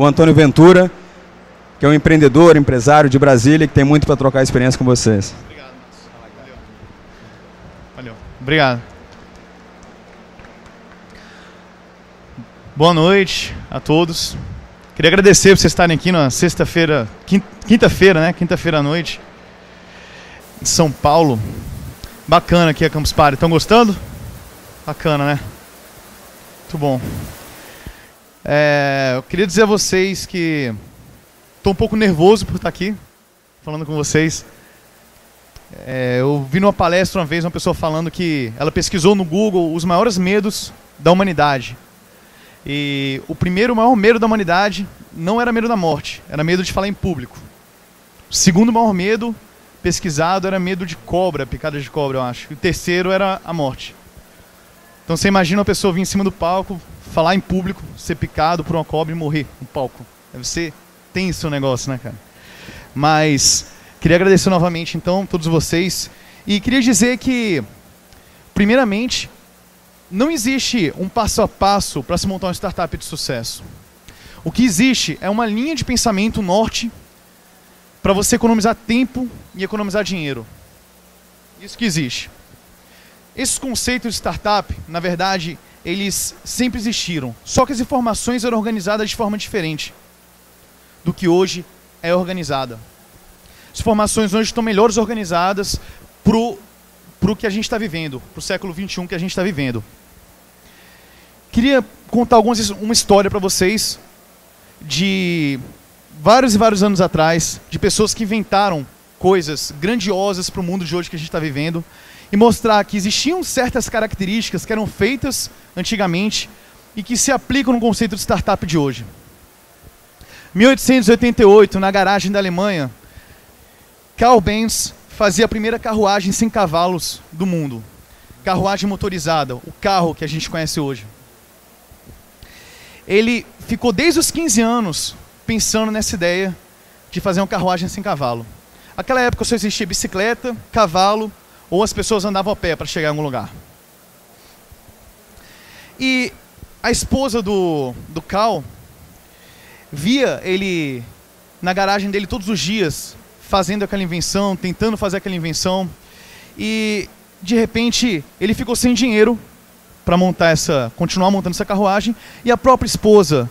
o Antônio Ventura, que é um empreendedor, empresário de Brasília, que tem muito para trocar experiência com vocês. Obrigado, Valeu. Valeu. Obrigado. Boa noite a todos. Queria agradecer por vocês estarem aqui na sexta-feira, quinta-feira, né? Quinta-feira à noite, em São Paulo. Bacana aqui a Campus Party. Estão gostando? Bacana, né? Muito bom. É, eu queria dizer a vocês que estou um pouco nervoso por estar aqui, falando com vocês. É, eu vi numa palestra uma vez uma pessoa falando que ela pesquisou no Google os maiores medos da humanidade. E o primeiro, maior medo da humanidade não era medo da morte, era medo de falar em público. O segundo maior medo pesquisado era medo de cobra, picada de cobra, eu acho. E o terceiro era a morte. Então você imagina uma pessoa vir em cima do palco, falar em público, ser picado por uma cobra e morrer no palco. Deve ser tenso o negócio, né, cara? Mas queria agradecer novamente, então, todos vocês. E queria dizer que, primeiramente, não existe um passo a passo para se montar uma startup de sucesso. O que existe é uma linha de pensamento norte para você economizar tempo e economizar dinheiro. Isso que existe. Esses conceitos de startup, na verdade, eles sempre existiram. Só que as informações eram organizadas de forma diferente do que hoje é organizada. As informações hoje estão melhores organizadas para o que a gente está vivendo, para o século XXI que a gente está vivendo. Queria contar algumas, uma história para vocês de vários e vários anos atrás, de pessoas que inventaram coisas grandiosas para o mundo de hoje que a gente está vivendo e mostrar que existiam certas características que eram feitas antigamente e que se aplicam no conceito de startup de hoje. 1888, na garagem da Alemanha, Carl Benz fazia a primeira carruagem sem cavalos do mundo. Carruagem motorizada, o carro que a gente conhece hoje. Ele ficou desde os 15 anos pensando nessa ideia de fazer uma carruagem sem cavalo. Naquela época só existia bicicleta, cavalo ou as pessoas andavam a pé para chegar em algum lugar. E a esposa do, do Cal via ele na garagem dele todos os dias fazendo aquela invenção, tentando fazer aquela invenção. E de repente ele ficou sem dinheiro para montar essa, continuar montando essa carruagem e a própria esposa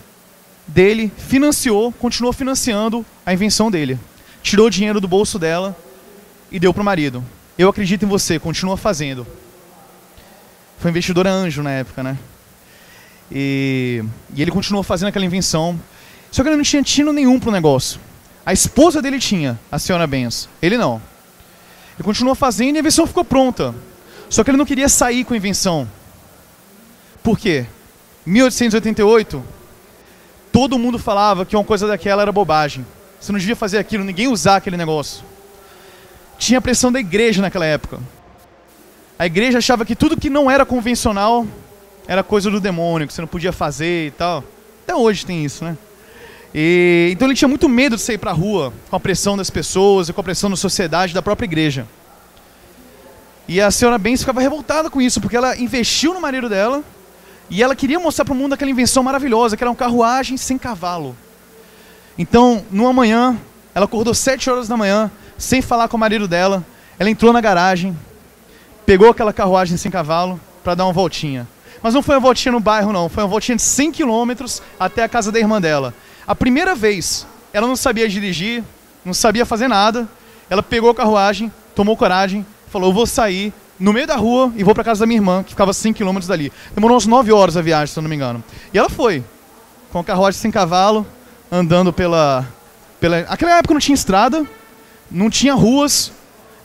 dele financiou, continuou financiando a invenção dele. Tirou dinheiro do bolso dela e deu para o marido. Eu acredito em você, continua fazendo. Foi investidora anjo na época, né? E, e ele continuou fazendo aquela invenção. Só que ele não tinha tino nenhum pro negócio. A esposa dele tinha, a senhora Benz. Ele não. Ele continuou fazendo e a invenção ficou pronta. Só que ele não queria sair com a invenção. Por quê? 1888, todo mundo falava que uma coisa daquela era bobagem. Você não devia fazer aquilo, ninguém usar aquele negócio tinha pressão da igreja naquela época. A igreja achava que tudo que não era convencional era coisa do demônio, que você não podia fazer e tal. Até hoje tem isso, né? E, então ele tinha muito medo de sair para a rua com a pressão das pessoas e com a pressão da sociedade, da própria igreja. E a senhora Benz ficava revoltada com isso, porque ela investiu no marido dela e ela queria mostrar para o mundo aquela invenção maravilhosa, que era uma carruagem sem cavalo. Então, numa manhã, ela acordou sete horas da manhã, sem falar com o marido dela. Ela entrou na garagem, pegou aquela carruagem sem cavalo para dar uma voltinha. Mas não foi uma voltinha no bairro, não. Foi uma voltinha de 100 quilômetros até a casa da irmã dela. A primeira vez, ela não sabia dirigir, não sabia fazer nada. Ela pegou a carruagem, tomou coragem, falou: Eu vou sair no meio da rua e vou para casa da minha irmã, que ficava 100 quilômetros dali. Demorou uns 9 horas a viagem, se eu não me engano. E ela foi, com a carruagem sem cavalo, andando pela. pela... Aquela época não tinha estrada, não tinha ruas,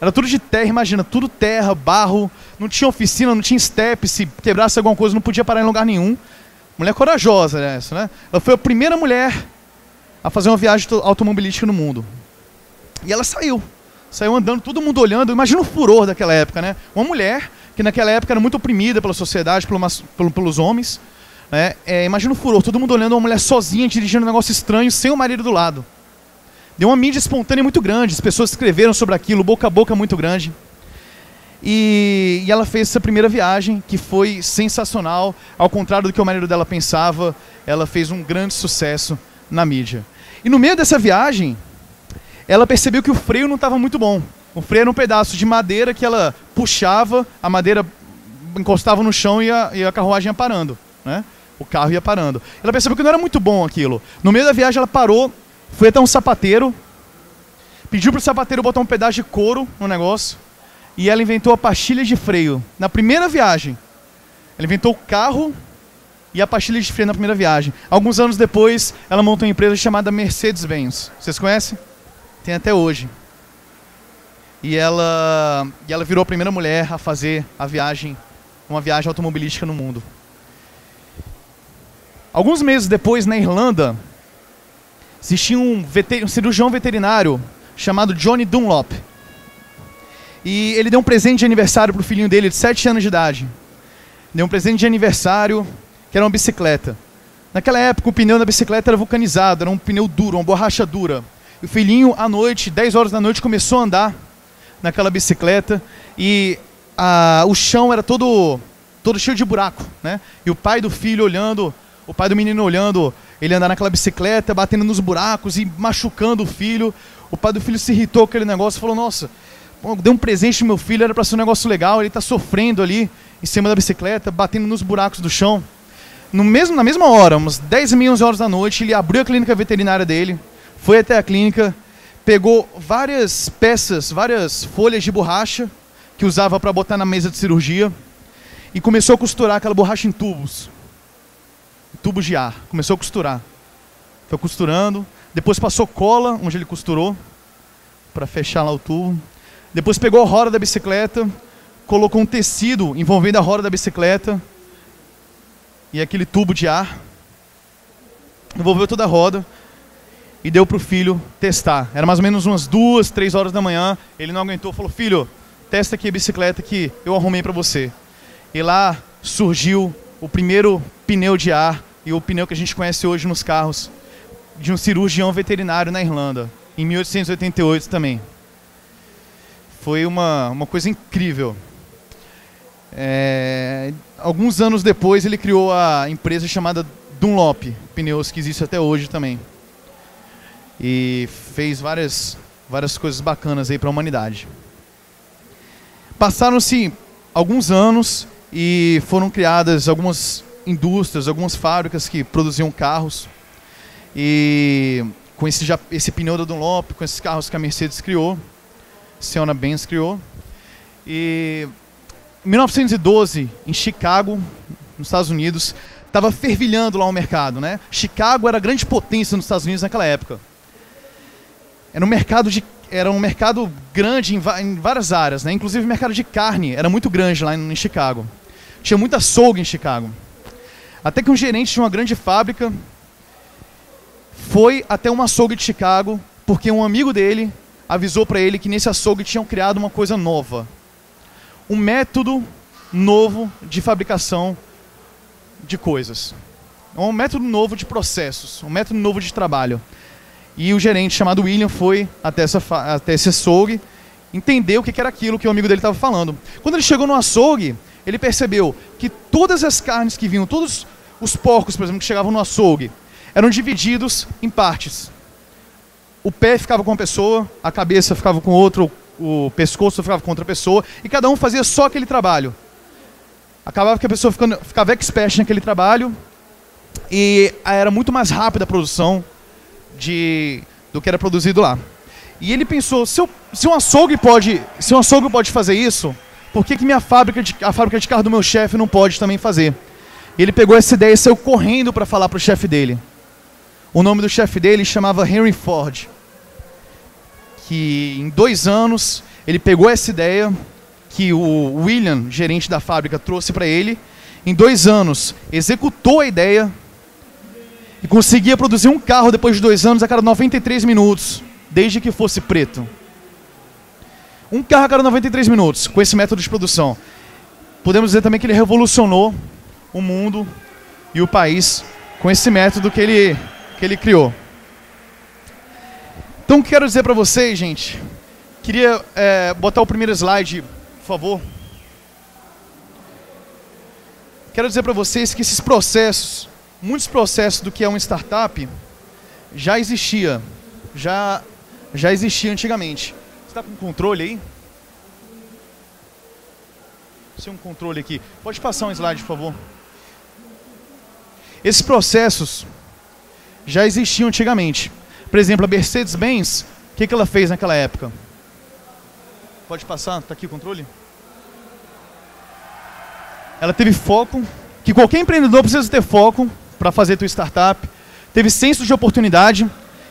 era tudo de terra, imagina, tudo terra, barro, não tinha oficina, não tinha step, se quebrasse alguma coisa não podia parar em lugar nenhum. Mulher corajosa essa, né? Ela foi a primeira mulher a fazer uma viagem automobilística no mundo. E ela saiu. Saiu andando, todo mundo olhando. Imagina o furor daquela época, né? Uma mulher que naquela época era muito oprimida pela sociedade, pelos homens. Né? É, imagina o furor, todo mundo olhando uma mulher sozinha dirigindo um negócio estranho sem o marido do lado. Deu uma mídia espontânea muito grande, as pessoas escreveram sobre aquilo, boca a boca muito grande. E, e, ela fez essa primeira viagem, que foi sensacional. Ao contrário do que o marido dela pensava, ela fez um grande sucesso na mídia. E no meio dessa viagem, ela percebeu que o freio não estava muito bom. O freio era um pedaço de madeira que ela puxava, a madeira encostava no chão e a, e a carruagem ia parando, né? O carro ia parando. Ela percebeu que não era muito bom aquilo. No meio da viagem ela parou, foi até um sapateiro, pediu para o sapateiro botar um pedaço de couro no negócio e ela inventou a pastilha de freio. Na primeira viagem, ela inventou o carro e a pastilha de freio na primeira viagem. Alguns anos depois, ela montou uma empresa chamada Mercedes-Benz. Vocês conhecem? Tem até hoje. E ela, e ela virou a primeira mulher a fazer a viagem, uma viagem automobilística no mundo. Alguns meses depois, na Irlanda, existia um, um cirurgião veterinário chamado Johnny Dunlop. E ele deu um presente de aniversário para o filhinho dele de 7 anos de idade. Deu um presente de aniversário que era uma bicicleta. Naquela época, o pneu da bicicleta era vulcanizado, era um pneu duro, uma borracha dura. E o filhinho, à noite, 10 horas da noite, começou a andar naquela bicicleta e a, o chão era todo, todo cheio de buraco, né? E o pai do filho olhando o pai do menino olhando ele andar naquela bicicleta, batendo nos buracos e machucando o filho. O pai do filho se irritou com aquele negócio e falou: Nossa, deu um presente pro meu filho, era para ser um negócio legal. Ele está sofrendo ali em cima da bicicleta, batendo nos buracos do chão. No mesmo, na mesma hora, umas 10 e meia, 11 horas da noite, ele abriu a clínica veterinária dele, foi até a clínica, pegou várias peças, várias folhas de borracha que usava para botar na mesa de cirurgia e começou a costurar aquela borracha em tubos tubos de ar. Começou a costurar. Foi costurando. Depois passou cola, onde ele costurou, para fechar lá o tubo. Depois pegou a roda da bicicleta, colocou um tecido envolvendo a roda da bicicleta e aquele tubo de ar. Envolveu toda a roda e deu para o filho testar. Era mais ou menos umas duas, três horas da manhã. Ele não aguentou, falou: Filho, testa aqui a bicicleta que eu arrumei para você. E lá surgiu o primeiro pneu de ar e o pneu que a gente conhece hoje nos carros de um cirurgião veterinário na Irlanda, em 1888 também. Foi uma, uma coisa incrível. É, alguns anos depois ele criou a empresa chamada Dunlop Pneus, que existe até hoje também. E fez várias, várias coisas bacanas aí para a humanidade. Passaram-se alguns anos e foram criadas algumas indústrias, algumas fábricas que produziam carros. E com esse, esse pneu da Dunlop, com esses carros que a Mercedes criou, Senna Benz criou. E em 1912, em Chicago, nos Estados Unidos, estava fervilhando lá o mercado, né? Chicago era a grande potência nos Estados Unidos naquela época. Era um mercado de era um mercado grande em, em várias áreas, né? Inclusive o mercado de carne era muito grande lá em, em Chicago. Tinha muita açougue em Chicago. Até que um gerente de uma grande fábrica foi até um açougue de Chicago, porque um amigo dele avisou para ele que nesse açougue tinham criado uma coisa nova. Um método novo de fabricação de coisas. Um método novo de processos, um método novo de trabalho. E o gerente chamado William foi até, essa, até esse açougue, entendeu o que era aquilo que o amigo dele estava falando. Quando ele chegou no açougue, ele percebeu que todas as carnes que vinham, todos os porcos, por exemplo, que chegavam no açougue, eram divididos em partes. O pé ficava com uma pessoa, a cabeça ficava com outro, o pescoço ficava com outra pessoa, e cada um fazia só aquele trabalho. Acabava que a pessoa ficando, ficava expert naquele trabalho, e era muito mais rápida a produção de, do que era produzido lá. E ele pensou, se, eu, se um açougue pode, se um açougue pode fazer isso, por que, que minha fábrica de, a fábrica de carro do meu chefe não pode também fazer? Ele pegou essa ideia e saiu correndo para falar para o chefe dele. O nome do chefe dele chamava Henry Ford. Que em dois anos ele pegou essa ideia que o William, gerente da fábrica, trouxe para ele. Em dois anos executou a ideia e conseguia produzir um carro depois de dois anos a cada 93 minutos, desde que fosse preto. Um carro a cada 93 minutos, com esse método de produção. Podemos dizer também que ele revolucionou o mundo e o país com esse método que ele, que ele criou. Então, quero dizer para vocês, gente, queria é, botar o primeiro slide, por favor. Quero dizer para vocês que esses processos, muitos processos do que é uma startup, já existia. Já, já existia antigamente. Você está com controle aí? Tem um controle aqui. Pode passar um slide, por favor. Esses processos já existiam antigamente. Por exemplo, a Mercedes-Benz, o que, que ela fez naquela época? Pode passar? Está aqui o controle? Ela teve foco, que qualquer empreendedor precisa ter foco para fazer tua startup. Teve senso de oportunidade,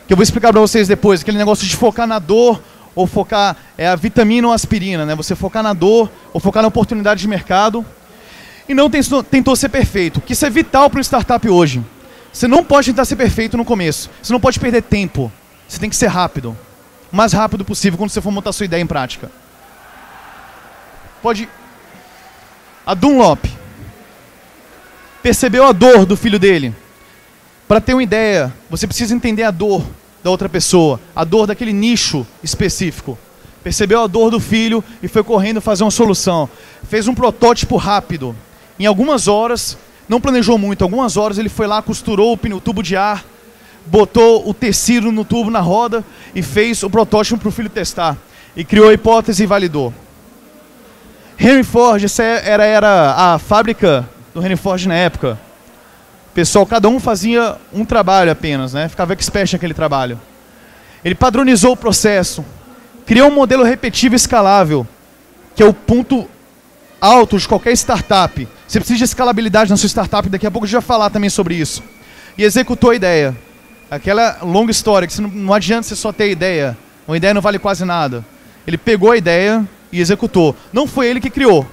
que eu vou explicar para vocês depois, aquele negócio de focar na dor ou focar é a vitamina ou aspirina, né? Você focar na dor ou focar na oportunidade de mercado. E não tentou, ser perfeito, que isso é vital para um startup hoje. Você não pode tentar ser perfeito no começo. Você não pode perder tempo. Você tem que ser rápido. O mais rápido possível quando você for montar sua ideia em prática. Pode. A Dunlop percebeu a dor do filho dele. Para ter uma ideia, você precisa entender a dor da outra pessoa, a dor daquele nicho específico. Percebeu a dor do filho e foi correndo fazer uma solução. Fez um protótipo rápido. Em algumas horas, não planejou muito, algumas horas ele foi lá, costurou o tubo de ar, botou o tecido no tubo na roda e fez o protótipo para o filho testar. E criou a hipótese e validou. Henry Ford, essa era, era a fábrica do Henry Ford na época. Pessoal, cada um fazia um trabalho apenas, né? Ficava expert naquele trabalho. Ele padronizou o processo, criou um modelo repetível e escalável, que é o ponto alto de qualquer startup. Você precisa de escalabilidade na sua startup, daqui a pouco a gente vai falar também sobre isso. E executou a ideia. Aquela longa história, que não, adianta você só ter ideia. Uma ideia não vale quase nada. Ele pegou a ideia e executou. Não foi ele que criou.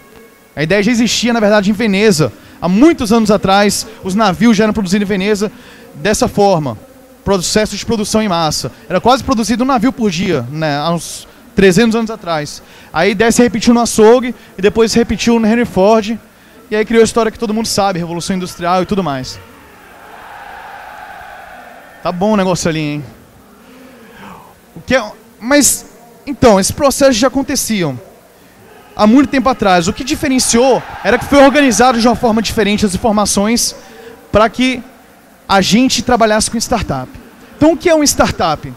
A ideia já existia, na verdade, em Veneza. Há muitos anos atrás, os navios já eram produzidos em Veneza dessa forma. Processo de produção em massa. Era quase produzido um navio por dia, né, há uns 300 anos atrás. Aí ideia se repetiu no açougue e depois repetiu no Henry Ford. E aí criou a história que todo mundo sabe, Revolução Industrial e tudo mais. Tá bom o negócio ali, hein? O que é... Mas, então, esses processos já aconteciam há muito tempo atrás. O que diferenciou era que foi organizado de uma forma diferente as informações para que a gente trabalhasse com startup. Então, o que é uma startup?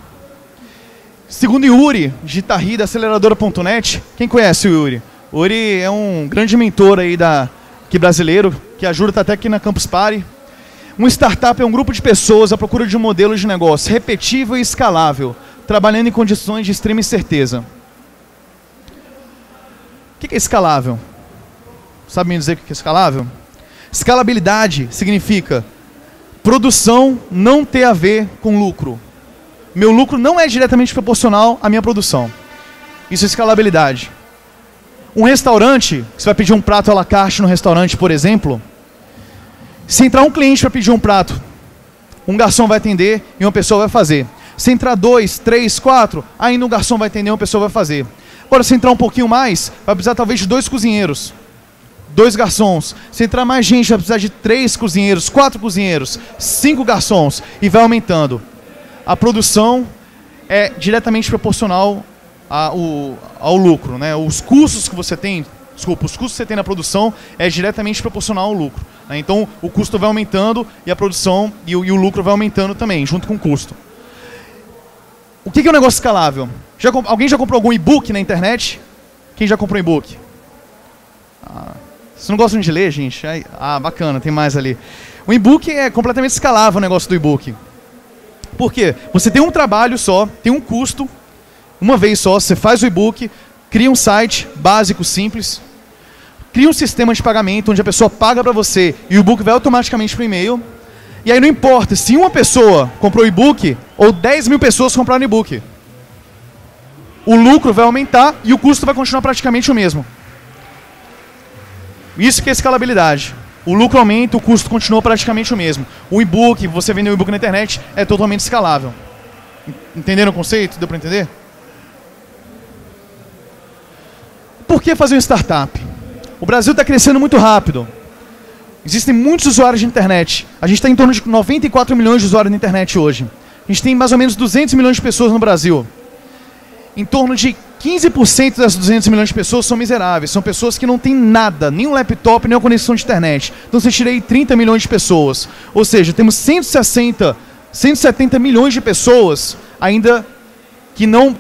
Segundo Yuri, de Tarri, da aceleradora.net, quem conhece o Yuri? O Yuri é um grande mentor aí da, aqui brasileiro, que ajuda tá até aqui na Campus Party. Um startup é um grupo de pessoas à procura de um modelo de negócio repetível e escalável, trabalhando em condições de extrema incerteza. O que é escalável? Sabe me dizer o que é escalável? Escalabilidade significa produção não ter a ver com lucro. Meu lucro não é diretamente proporcional à minha produção. Isso é escalabilidade. Um restaurante, você vai pedir um prato à la carte no restaurante, por exemplo, se entrar um cliente para pedir um prato, um garçom vai atender e uma pessoa vai fazer. Se entrar dois, três, quatro, ainda um garçom vai atender e uma pessoa vai fazer. Agora, se entrar um pouquinho mais, vai precisar talvez de dois cozinheiros, dois garçons. Se entrar mais gente, vai precisar de três cozinheiros, quatro cozinheiros, cinco garçons e vai aumentando. A produção é diretamente proporcional ao, ao lucro, né? Os custos que você tem, desculpa, os custos que você tem na produção é diretamente proporcional ao lucro. Né? Então, o custo vai aumentando e a produção e o, e o lucro vai aumentando também, junto com o custo. O que é um negócio escalável? Já, alguém já comprou algum e-book na internet? Quem já comprou e-book? Ah, vocês não gostam de ler, gente? Ah, bacana, tem mais ali. O e-book é completamente escalável o negócio do e-book. Por quê? Você tem um trabalho só, tem um custo, uma vez só, você faz o e-book, cria um site básico, simples, cria um sistema de pagamento onde a pessoa paga para você e o e-book vai automaticamente para o e-mail. E aí não importa se uma pessoa comprou o e-book ou 10 mil pessoas compraram o e-book o lucro vai aumentar e o custo vai continuar praticamente o mesmo. Isso que é escalabilidade. O lucro aumenta, o custo continua praticamente o mesmo. O e-book, você vende um e-book na internet, é totalmente escalável. Entenderam o conceito? Deu para entender? Por que fazer uma startup? O Brasil está crescendo muito rápido. Existem muitos usuários de internet. A gente está em torno de 94 milhões de usuários na internet hoje. A gente tem mais ou menos 200 milhões de pessoas no Brasil em torno de 15% das 200 milhões de pessoas são miseráveis. São pessoas que não têm nada, nem um laptop, nem uma conexão de internet. Então você tirei 30 milhões de pessoas. Ou seja, temos 160, 170 milhões de pessoas ainda que não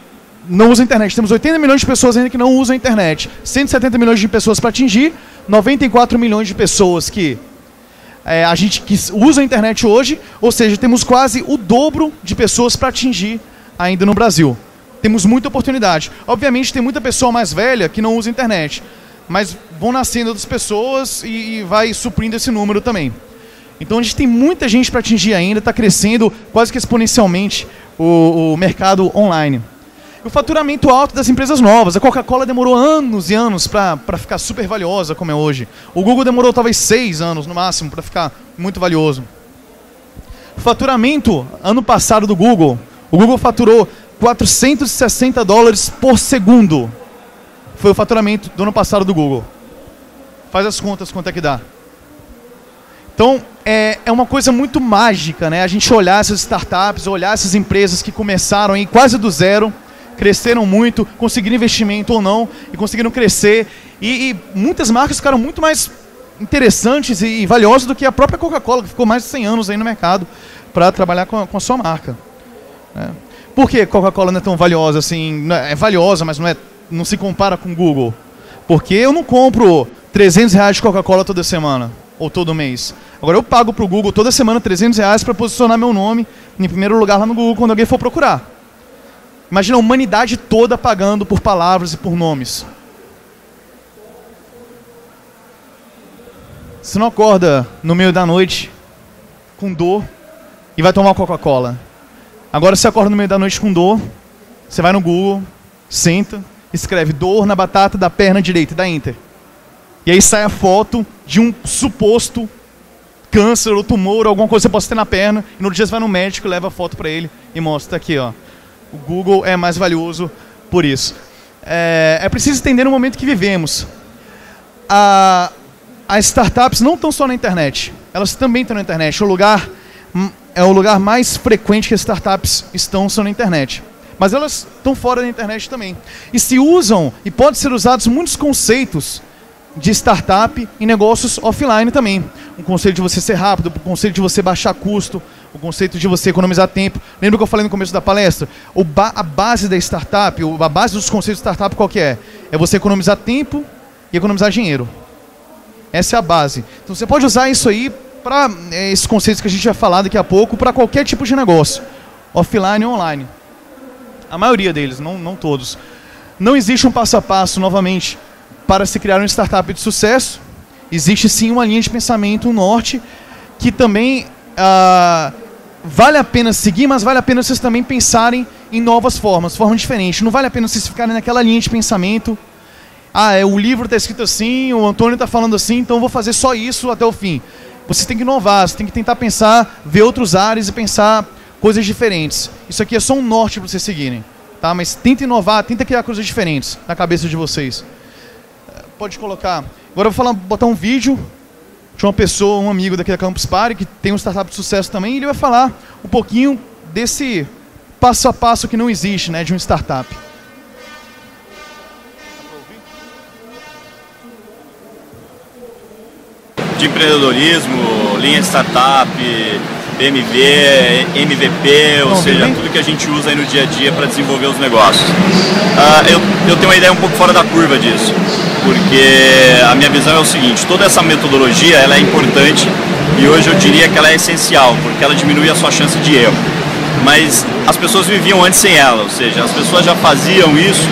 não usam internet. Temos 80 milhões de pessoas ainda que não usam a internet. 170 milhões de pessoas para atingir, 94 milhões de pessoas que é, a gente que usa a internet hoje, ou seja, temos quase o dobro de pessoas para atingir ainda no Brasil. Temos muita oportunidade. Obviamente tem muita pessoa mais velha que não usa internet, mas vão nascendo outras pessoas e, e vai suprindo esse número também. Então a gente tem muita gente para atingir ainda, está crescendo quase que exponencialmente o, o mercado online. O faturamento alto das empresas novas. A Coca-Cola demorou anos e anos para ficar super valiosa como é hoje. O Google demorou talvez seis anos no máximo para ficar muito valioso. O faturamento ano passado do Google, o Google faturou 460 dólares por segundo. Foi o faturamento do ano passado do Google. Faz as contas quanto é que dá. Então, é, é uma coisa muito mágica, né? A gente olhar essas startups, olhar essas empresas que começaram aí quase do zero, cresceram muito, conseguiram investimento ou não, e conseguiram crescer. E, e muitas marcas ficaram muito mais interessantes e, e valiosas do que a própria Coca-Cola, que ficou mais de 100 anos aí no mercado para trabalhar com com a, sua marca. Né? Por que Coca-Cola não é tão valiosa assim? É, é valiosa, mas não, é, não se compara com Google. Porque eu não compro 300 reais de Coca-Cola toda semana ou todo mês. Agora eu pago para o Google toda semana 300 reais para posicionar meu nome em primeiro lugar lá no Google quando alguém for procurar. Imagina a humanidade toda pagando por palavras e por nomes. Você não acorda no meio da noite com dor e vai tomar Coca-Cola. Agora você acorda no meio da noite com dor, você vai no Google, senta, escreve dor na batata da perna direita, da Inter. E aí sai a foto de um suposto câncer ou tumor, alguma coisa que você possa ter na perna, e no dia você vai no médico, leva a foto para ele e mostra aqui, ó. O Google é mais valioso por isso. É, é preciso entender o momento que vivemos. A, as startups não estão só na internet, elas também estão na internet. O lugar é o lugar mais frequente que as startups estão são na internet. Mas elas estão fora da internet também. E se usam e podem ser usados muitos conceitos de startup em negócios offline também. Um conceito de você ser rápido, um conceito de você baixar custo, o conceito de você economizar tempo. Lembra que eu falei no começo da palestra? O ba a base da startup, a base dos conceitos de startup qual que é? É você economizar tempo e economizar dinheiro. Essa é a base. Então você pode usar isso aí para é, esses conceitos que a gente vai falar daqui a pouco para qualquer tipo de negócio, offline ou online. A maioria deles, não, não todos. Não existe um passo a passo, novamente, para se criar uma startup de sucesso, existe sim uma linha de pensamento, um norte, que também ah, vale a pena seguir, mas vale a pena vocês também pensarem em novas formas, formas diferentes. Não vale a pena vocês ficarem naquela linha de pensamento. Ah, é, o livro está escrito assim, o Antônio está falando assim, então vou fazer só isso até o fim. Você tem que inovar, você tem que tentar pensar, ver outros áreas e pensar coisas diferentes. Isso aqui é só um norte para vocês seguirem. Tá? Mas tenta inovar, tenta criar coisas diferentes na cabeça de vocês pode colocar. Agora eu vou falar, botar um vídeo de uma pessoa, um amigo daqui da Campus Party, que tem um startup de sucesso também, e ele vai falar um pouquinho desse passo a passo que não existe, né, de uma startup. De empreendedorismo, linha startup, BMV, MVP, ou seja, tudo que a gente usa aí no dia a dia para desenvolver os negócios. Uh, eu, eu tenho uma ideia um pouco fora da curva disso, porque a minha visão é o seguinte, toda essa metodologia ela é importante e hoje eu diria que ela é essencial, porque ela diminui a sua chance de erro. Mas as pessoas viviam antes sem ela, ou seja, as pessoas já faziam isso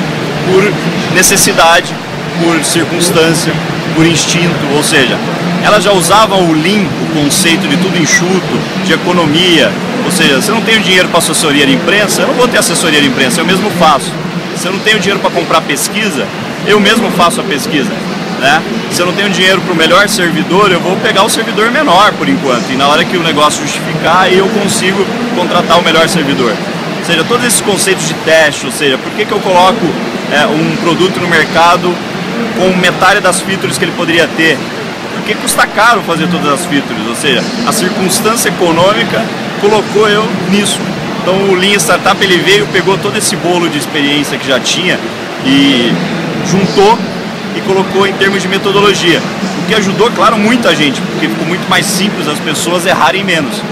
por necessidade, por circunstância, por instinto, ou seja, elas já usavam o Lean, o conceito de tudo enxuto, de economia, ou seja, se eu não tenho dinheiro para assessoria de imprensa, eu não vou ter assessoria de imprensa, eu mesmo faço. Se eu não tenho dinheiro para comprar pesquisa, eu mesmo faço a pesquisa. Né? Se eu não tenho dinheiro para o melhor servidor, eu vou pegar o servidor menor por enquanto. E na hora que o negócio justificar, eu consigo contratar o melhor servidor. Ou seja, todos esses conceitos de teste, ou seja, por que, que eu coloco é, um produto no mercado com metade das features que ele poderia ter? Porque custa caro fazer todas as features, ou seja, a circunstância econômica colocou eu nisso. Então o Lean Startup ele veio, pegou todo esse bolo de experiência que já tinha e juntou e colocou em termos de metodologia. O que ajudou, claro, muita gente, porque ficou muito mais simples as pessoas errarem menos.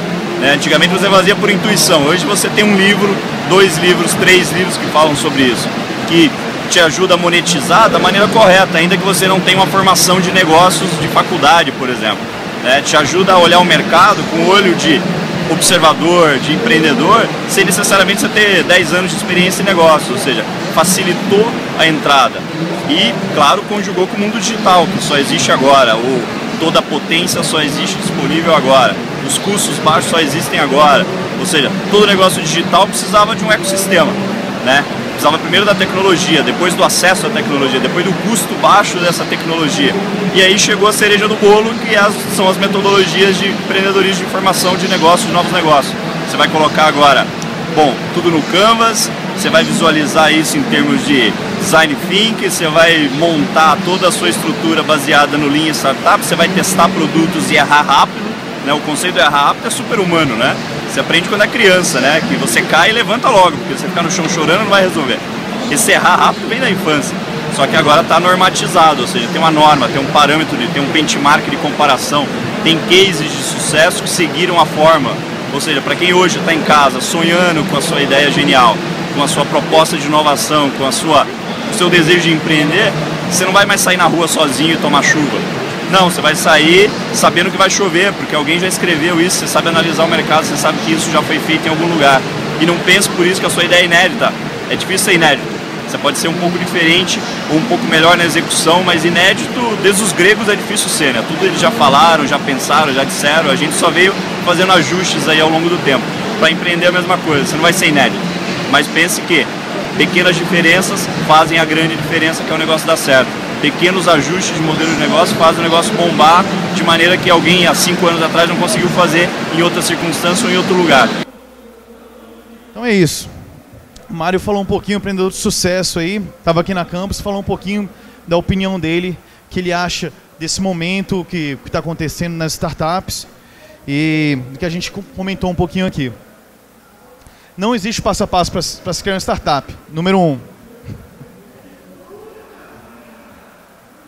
Né? Antigamente você fazia por intuição, hoje você tem um livro, dois livros, três livros que falam sobre isso, que te ajuda a monetizar da maneira correta, ainda que você não tenha uma formação de negócios de faculdade, por exemplo. Né? Te ajuda a olhar o mercado com o olho de observador, de empreendedor, sem necessariamente você ter 10 anos de experiência em negócio, ou seja, facilitou a entrada. E, claro, conjugou com o mundo digital, que só existe agora, ou toda a potência só existe disponível agora, os custos baixos só existem agora, ou seja, todo negócio digital precisava de um ecossistema, né? Precisava primeiro da tecnologia, depois do acesso à tecnologia, depois do custo baixo dessa tecnologia. E aí chegou a cereja do bolo, que são as metodologias de empreendedorismo de informação de negócios, de novos negócios. Você vai colocar agora, bom, tudo no Canvas, você vai visualizar isso em termos de design thinking, você vai montar toda a sua estrutura baseada no Lean Startup, você vai testar produtos e errar rápido. Né? O conceito de errar rápido é super humano, né? Você aprende quando é criança, né? Que você cai e levanta logo, porque você ficar no chão chorando não vai resolver. Esse errar rápido vem da infância. Só que agora está normatizado, ou seja, tem uma norma, tem um parâmetro, tem um benchmark de comparação, tem cases de sucesso que seguiram a forma. Ou seja, para quem hoje está em casa sonhando com a sua ideia genial, com a sua proposta de inovação, com a sua, o seu desejo de empreender, você não vai mais sair na rua sozinho e tomar chuva não, você vai sair sabendo que vai chover, porque alguém já escreveu isso, você sabe analisar o mercado, você sabe que isso já foi feito em algum lugar. E não pense por isso que a sua ideia é inédita. É difícil ser inédito. Você pode ser um pouco diferente ou um pouco melhor na execução, mas inédito, desde os gregos é difícil ser, né? Tudo eles já falaram, já pensaram, já disseram, a gente só veio fazendo ajustes aí ao longo do tempo. Para empreender a mesma coisa, você não vai ser inédito. Mas pense que pequenas diferenças fazem a grande diferença que é o negócio dar certo pequenos ajustes de modelo de negócio fazem o negócio bombar de maneira que alguém há cinco anos atrás não conseguiu fazer em outra circunstância ou em outro lugar. Então é isso. O Mário falou um pouquinho, empreendedor de sucesso aí, estava aqui na campus, falou um pouquinho da opinião dele, que ele acha desse momento que está acontecendo nas startups e que a gente comentou um pouquinho aqui. Não existe passo a passo para se criar uma startup. Número um,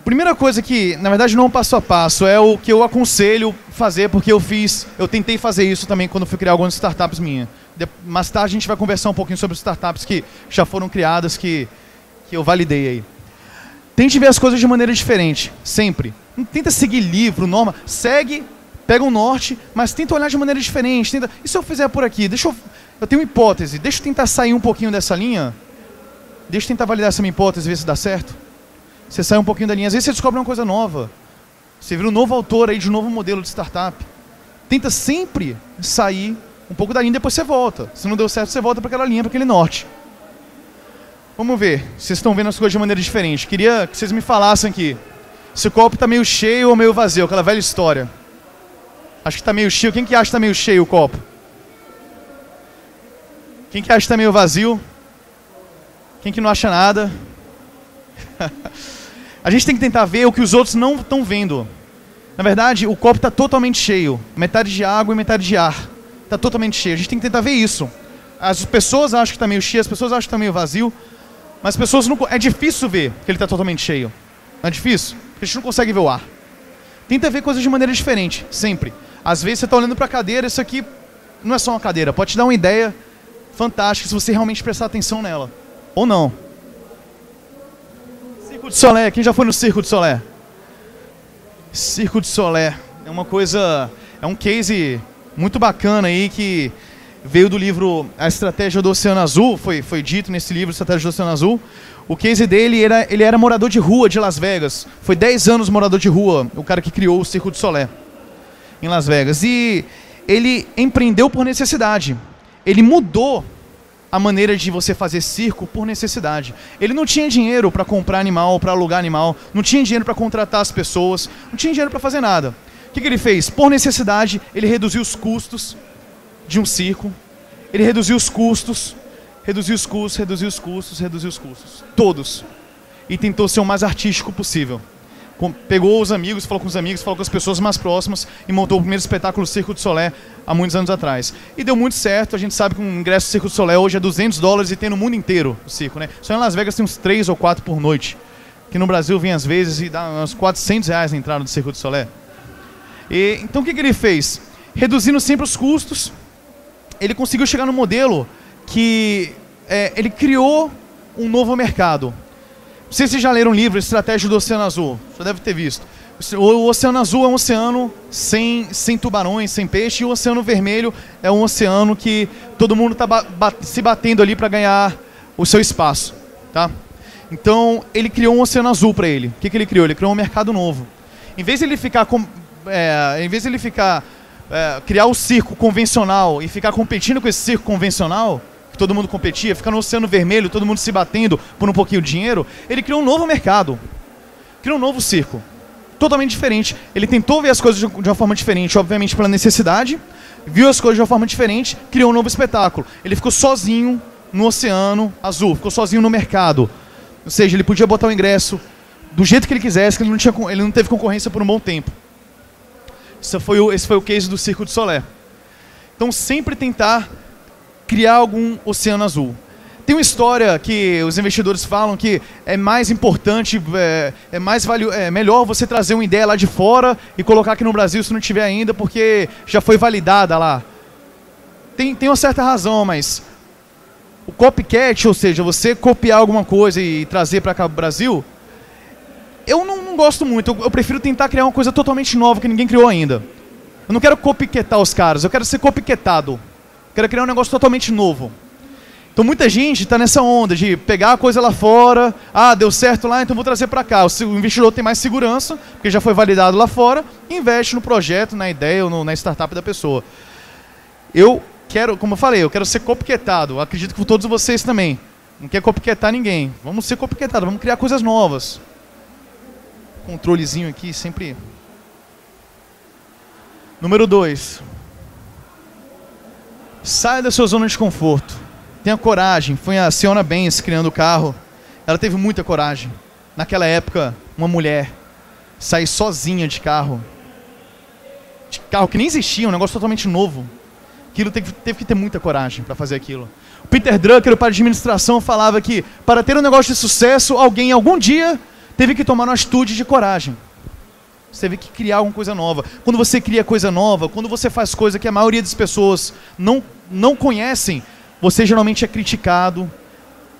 Primeira coisa que, na verdade, não é um passo a passo, é o que eu aconselho fazer, porque eu fiz, eu tentei fazer isso também quando fui criar algumas startups minhas. Mais tarde a gente vai conversar um pouquinho sobre startups que já foram criadas, que, que eu validei aí. Tente ver as coisas de maneira diferente, sempre. Não tenta seguir livro, norma. Segue, pega o um norte, mas tenta olhar de maneira diferente. Tenta, e se eu fizer por aqui? Deixa eu, eu tenho uma hipótese, deixa eu tentar sair um pouquinho dessa linha. Deixa eu tentar validar essa minha hipótese, ver se dá certo. Você sai um pouquinho da linha. Às vezes você descobre uma coisa nova. Você vira um novo autor aí de um novo modelo de startup. Tenta sempre sair um pouco da linha, depois você volta. Se não deu certo, você volta para aquela linha, para aquele norte. Vamos ver. Vocês estão vendo as coisas de maneira diferente. Queria que vocês me falassem aqui. Se o copo está meio cheio ou meio vazio, aquela velha história. Acho que está meio cheio. Quem que acha que está meio cheio o copo? Quem que acha que está meio vazio? Quem que não acha nada? A gente tem que tentar ver o que os outros não estão vendo. Na verdade, o copo está totalmente cheio. Metade de água e metade de ar. Está totalmente cheio. A gente tem que tentar ver isso. As pessoas acham que está meio cheio, as pessoas acham que está meio vazio. Mas as pessoas não. É difícil ver que ele está totalmente cheio. Não é difícil? A gente não consegue ver o ar. Tenta ver coisas de maneira diferente, sempre. Às vezes você está olhando para a cadeira, isso aqui não é só uma cadeira. Pode te dar uma ideia fantástica se você realmente prestar atenção nela. Ou não. Circo de Solé, quem já foi no Circo de Solé? Circo de Solé é uma coisa, é um case muito bacana aí que veio do livro A Estratégia do Oceano Azul, foi, foi dito nesse livro Estratégia do Oceano Azul. O case dele era, ele era morador de rua de Las Vegas. Foi 10 anos morador de rua, o cara que criou o Circo de Solé em Las Vegas. E ele empreendeu por necessidade. Ele mudou a maneira de você fazer circo por necessidade. Ele não tinha dinheiro para comprar animal, para alugar animal, não tinha dinheiro para contratar as pessoas, não tinha dinheiro para fazer nada. O que, que ele fez? Por necessidade, ele reduziu os custos de um circo, ele reduziu os custos, reduziu os custos, reduziu os custos, reduziu os custos, todos. E tentou ser o mais artístico possível pegou os amigos, falou com os amigos, falou com as pessoas mais próximas e montou o primeiro espetáculo Circo de Solé há muitos anos atrás. E deu muito certo, a gente sabe que um ingresso Circo de Solé hoje é 200 dólares e tem no mundo inteiro o circo, né? Só em Las Vegas tem uns 3 ou 4 por noite. Que no Brasil vem às vezes e dá uns 400 reais na entrada do Circo de Solé. E, então o que, que ele fez? Reduzindo sempre os custos, ele conseguiu chegar no modelo que é, ele criou um novo mercado. Não sei se vocês já leram o livro Estratégia do Oceano Azul, já deve ter visto. O Oceano Azul é um oceano sem, sem tubarões, sem peixe, e o Oceano Vermelho é um oceano que todo mundo está ba se batendo ali para ganhar o seu espaço. Tá? Então, ele criou um Oceano Azul para ele. O que, que ele criou? Ele criou um mercado novo. Em vez de ele ficar, com, é, em vez de ele ficar é, criar o circo convencional e ficar competindo com esse circo convencional, todo mundo competia, ficar no Oceano Vermelho, todo mundo se batendo por um pouquinho de dinheiro, ele criou um novo mercado. Criou um novo circo totalmente diferente. Ele tentou ver as coisas de uma forma diferente, obviamente pela necessidade, viu as coisas de uma forma diferente, criou um novo espetáculo. Ele ficou sozinho no Oceano Azul, ficou sozinho no mercado. Ou seja, ele podia botar o ingresso do jeito que ele quisesse, que ele não, tinha, ele não teve concorrência por um bom tempo. Esse foi, o, esse foi o case do Circo de Solé. Então, sempre tentar criar algum oceano azul. Tem uma história que os investidores falam que é mais importante, é, é mais valio, é melhor você trazer uma ideia lá de fora e colocar aqui no Brasil se não tiver ainda, porque já foi validada lá. Tem, tem uma certa razão, mas o copycat, ou seja, você copiar alguma coisa e trazer para cá o Brasil, eu não, não gosto muito. Eu, eu, prefiro tentar criar uma coisa totalmente nova que ninguém criou ainda. Eu não quero copycatar os caras, eu quero ser copycatado. Quero criar um negócio totalmente novo. Então muita gente está nessa onda de pegar a coisa lá fora, ah, deu certo lá, então vou trazer para cá. O investidor tem mais segurança, porque já foi validado lá fora, investe no projeto, na ideia ou no, na startup da pessoa. Eu quero, como eu falei, eu quero ser copycatado. Acredito que todos vocês também. Não quer copycatar ninguém. Vamos ser copycatados, vamos criar coisas novas. Controlezinho aqui, sempre. Número 2. Saia da sua zona de conforto. Tenha coragem. Foi a Siona Benz criando o carro. Ela teve muita coragem. Naquela época, uma mulher sair sozinha de carro. De carro que nem existia, um negócio totalmente novo. Aquilo teve, teve que ter muita coragem para fazer aquilo. O Peter Drucker, o pai de administração, falava que para ter um negócio de sucesso, alguém algum dia teve que tomar uma atitude de coragem. Você teve que criar alguma coisa nova. Quando você cria coisa nova, quando você faz coisa que a maioria das pessoas não, não conhecem, você geralmente é criticado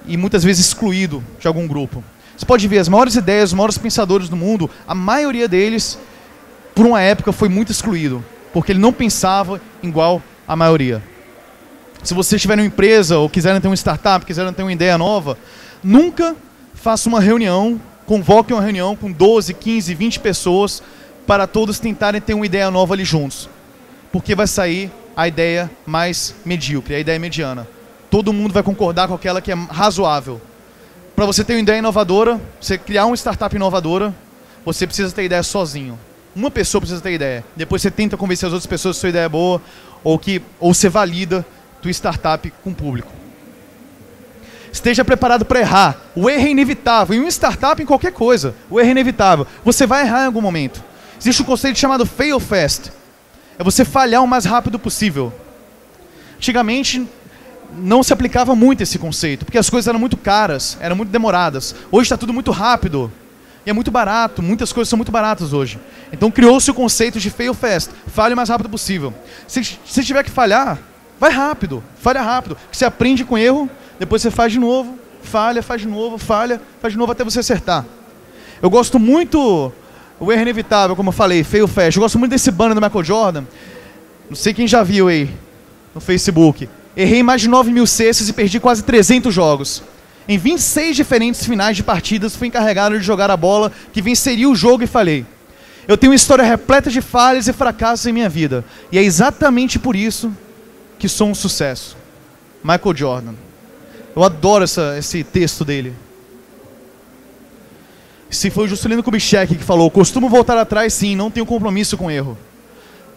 e muitas vezes excluído de algum grupo. Você pode ver as maiores ideias, os maiores pensadores do mundo, a maioria deles, por uma época, foi muito excluído, porque ele não pensava igual a maioria. Se você estiver numa empresa ou quiserem ter uma startup, quiserem ter uma ideia nova, nunca faça uma reunião, convoque uma reunião com 12, 15, 20 pessoas para todos tentarem ter uma ideia nova ali juntos. Porque vai sair a ideia mais medíocre, a ideia mediana. Todo mundo vai concordar com aquela que é razoável. Para você ter uma ideia inovadora, você criar uma startup inovadora, você precisa ter ideia sozinho. Uma pessoa precisa ter ideia. Depois você tenta convencer as outras pessoas que sua ideia é boa, ou que ou você valida tua startup com o público. Esteja preparado para errar. O erro é inevitável. Em uma startup, em qualquer coisa, o erro é inevitável. Você vai errar em algum momento. Existe um conceito chamado fail fast é você falhar o mais rápido possível. Antigamente não se aplicava muito esse conceito, porque as coisas eram muito caras, eram muito demoradas. Hoje está tudo muito rápido e é muito barato, muitas coisas são muito baratas hoje. Então criou-se o conceito de fail fast, fale o mais rápido possível. Se, se tiver que falhar, vai rápido, falha rápido. Você aprende com erro, depois você faz de novo, falha, faz de novo, falha, faz de novo até você acertar. Eu gosto muito o erro inevitável, como eu falei, feio fast. Eu gosto muito desse banner do Michael Jordan. Não sei quem já viu aí no Facebook. Errei mais de 9 mil cestas e perdi quase 300 jogos. Em 26 diferentes finais de partidas, fui encarregado de jogar a bola que venceria o jogo e falhei. Eu tenho uma história repleta de falhas e fracassos em minha vida. E é exatamente por isso que sou um sucesso. Michael Jordan. Eu adoro essa, esse texto dele. Se foi o Juscelino Kubitschek que falou, costumo voltar atrás sim, não tenho compromisso com erro.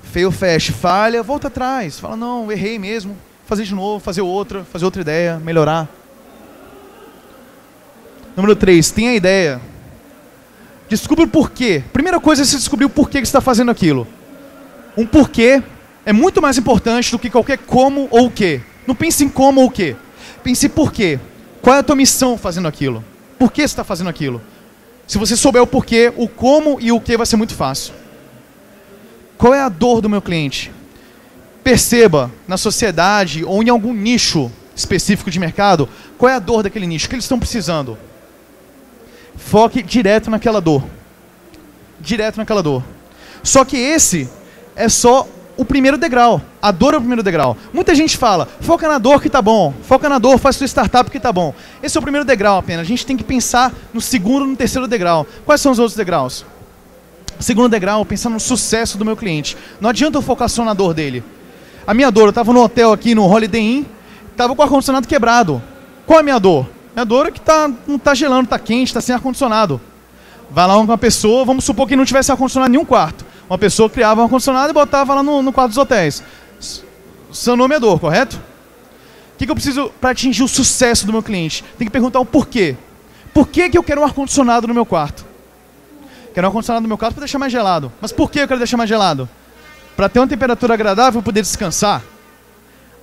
Feio fast, falha, volta atrás. Fala, não, errei mesmo. Fazer de novo, fazer outra, fazer outra ideia, melhorar. Número 3, tenha ideia. Descubra o porquê. Primeira coisa é você descobrir o porquê que você está fazendo aquilo. Um porquê é muito mais importante do que qualquer como ou o quê. Não pense em como ou o quê. Pense por quê. Qual é a tua missão fazendo aquilo? Por que você está fazendo aquilo? Se você souber o porquê, o como e o que vai ser muito fácil. Qual é a dor do meu cliente? perceba na sociedade ou em algum nicho específico de mercado qual é a dor daquele nicho, o que eles estão precisando. Foque direto naquela dor. Direto naquela dor. Só que esse é só o primeiro degrau. A dor é o primeiro degrau. Muita gente fala, foca na dor que tá bom, foca na dor, faz sua startup que tá bom. Esse é o primeiro degrau apenas. A gente tem que pensar no segundo no terceiro degrau. Quais são os outros degraus? Segundo degrau, pensar no sucesso do meu cliente. Não adianta eu focar só na dor dele. A minha dor, eu estava no hotel aqui no Holiday Inn, estava com o ar-condicionado quebrado. Qual é a minha dor? Minha dor é que tá, não está gelando, está quente, está sem ar-condicionado. Vai lá uma pessoa, vamos supor que não tivesse ar-condicionado em nenhum quarto. Uma pessoa criava um ar-condicionado e botava lá no, no quarto dos hotéis. Seu nome é dor, correto? O que, que eu preciso para atingir o sucesso do meu cliente? Tem que perguntar o porquê. Por que, que eu quero um ar-condicionado no meu quarto? Quero um ar-condicionado no meu quarto para deixar mais gelado. Mas por que eu quero deixar mais gelado? Para ter uma temperatura agradável e poder descansar.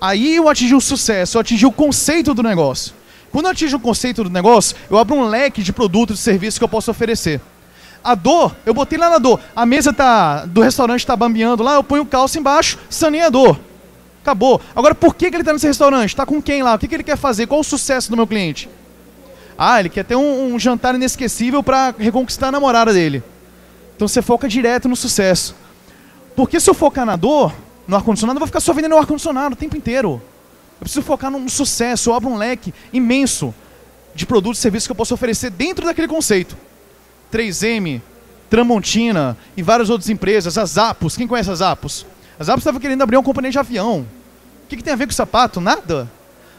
Aí eu atingi o sucesso, eu atingi o conceito do negócio. Quando eu atingo o conceito do negócio, eu abro um leque de produtos e serviços que eu posso oferecer. A dor, eu botei lá na dor. A mesa tá, do restaurante está bambeando lá, eu ponho o calço embaixo, sanei a dor. Acabou. Agora, por que, que ele está nesse restaurante? Está com quem lá? O que, que ele quer fazer? Qual o sucesso do meu cliente? Ah, ele quer ter um, um jantar inesquecível para reconquistar a namorada dele. Então você foca direto no sucesso. Porque se eu focar na dor, no ar-condicionado, eu vou ficar só vendendo o ar-condicionado o tempo inteiro. Eu preciso focar no sucesso, eu abro um leque imenso de produtos e serviços que eu posso oferecer dentro daquele conceito. 3M, Tramontina e várias outras empresas, as Apos. Quem conhece as Apos? As Apos estavam querendo abrir uma companhia de avião. O que, que tem a ver com sapato? Nada.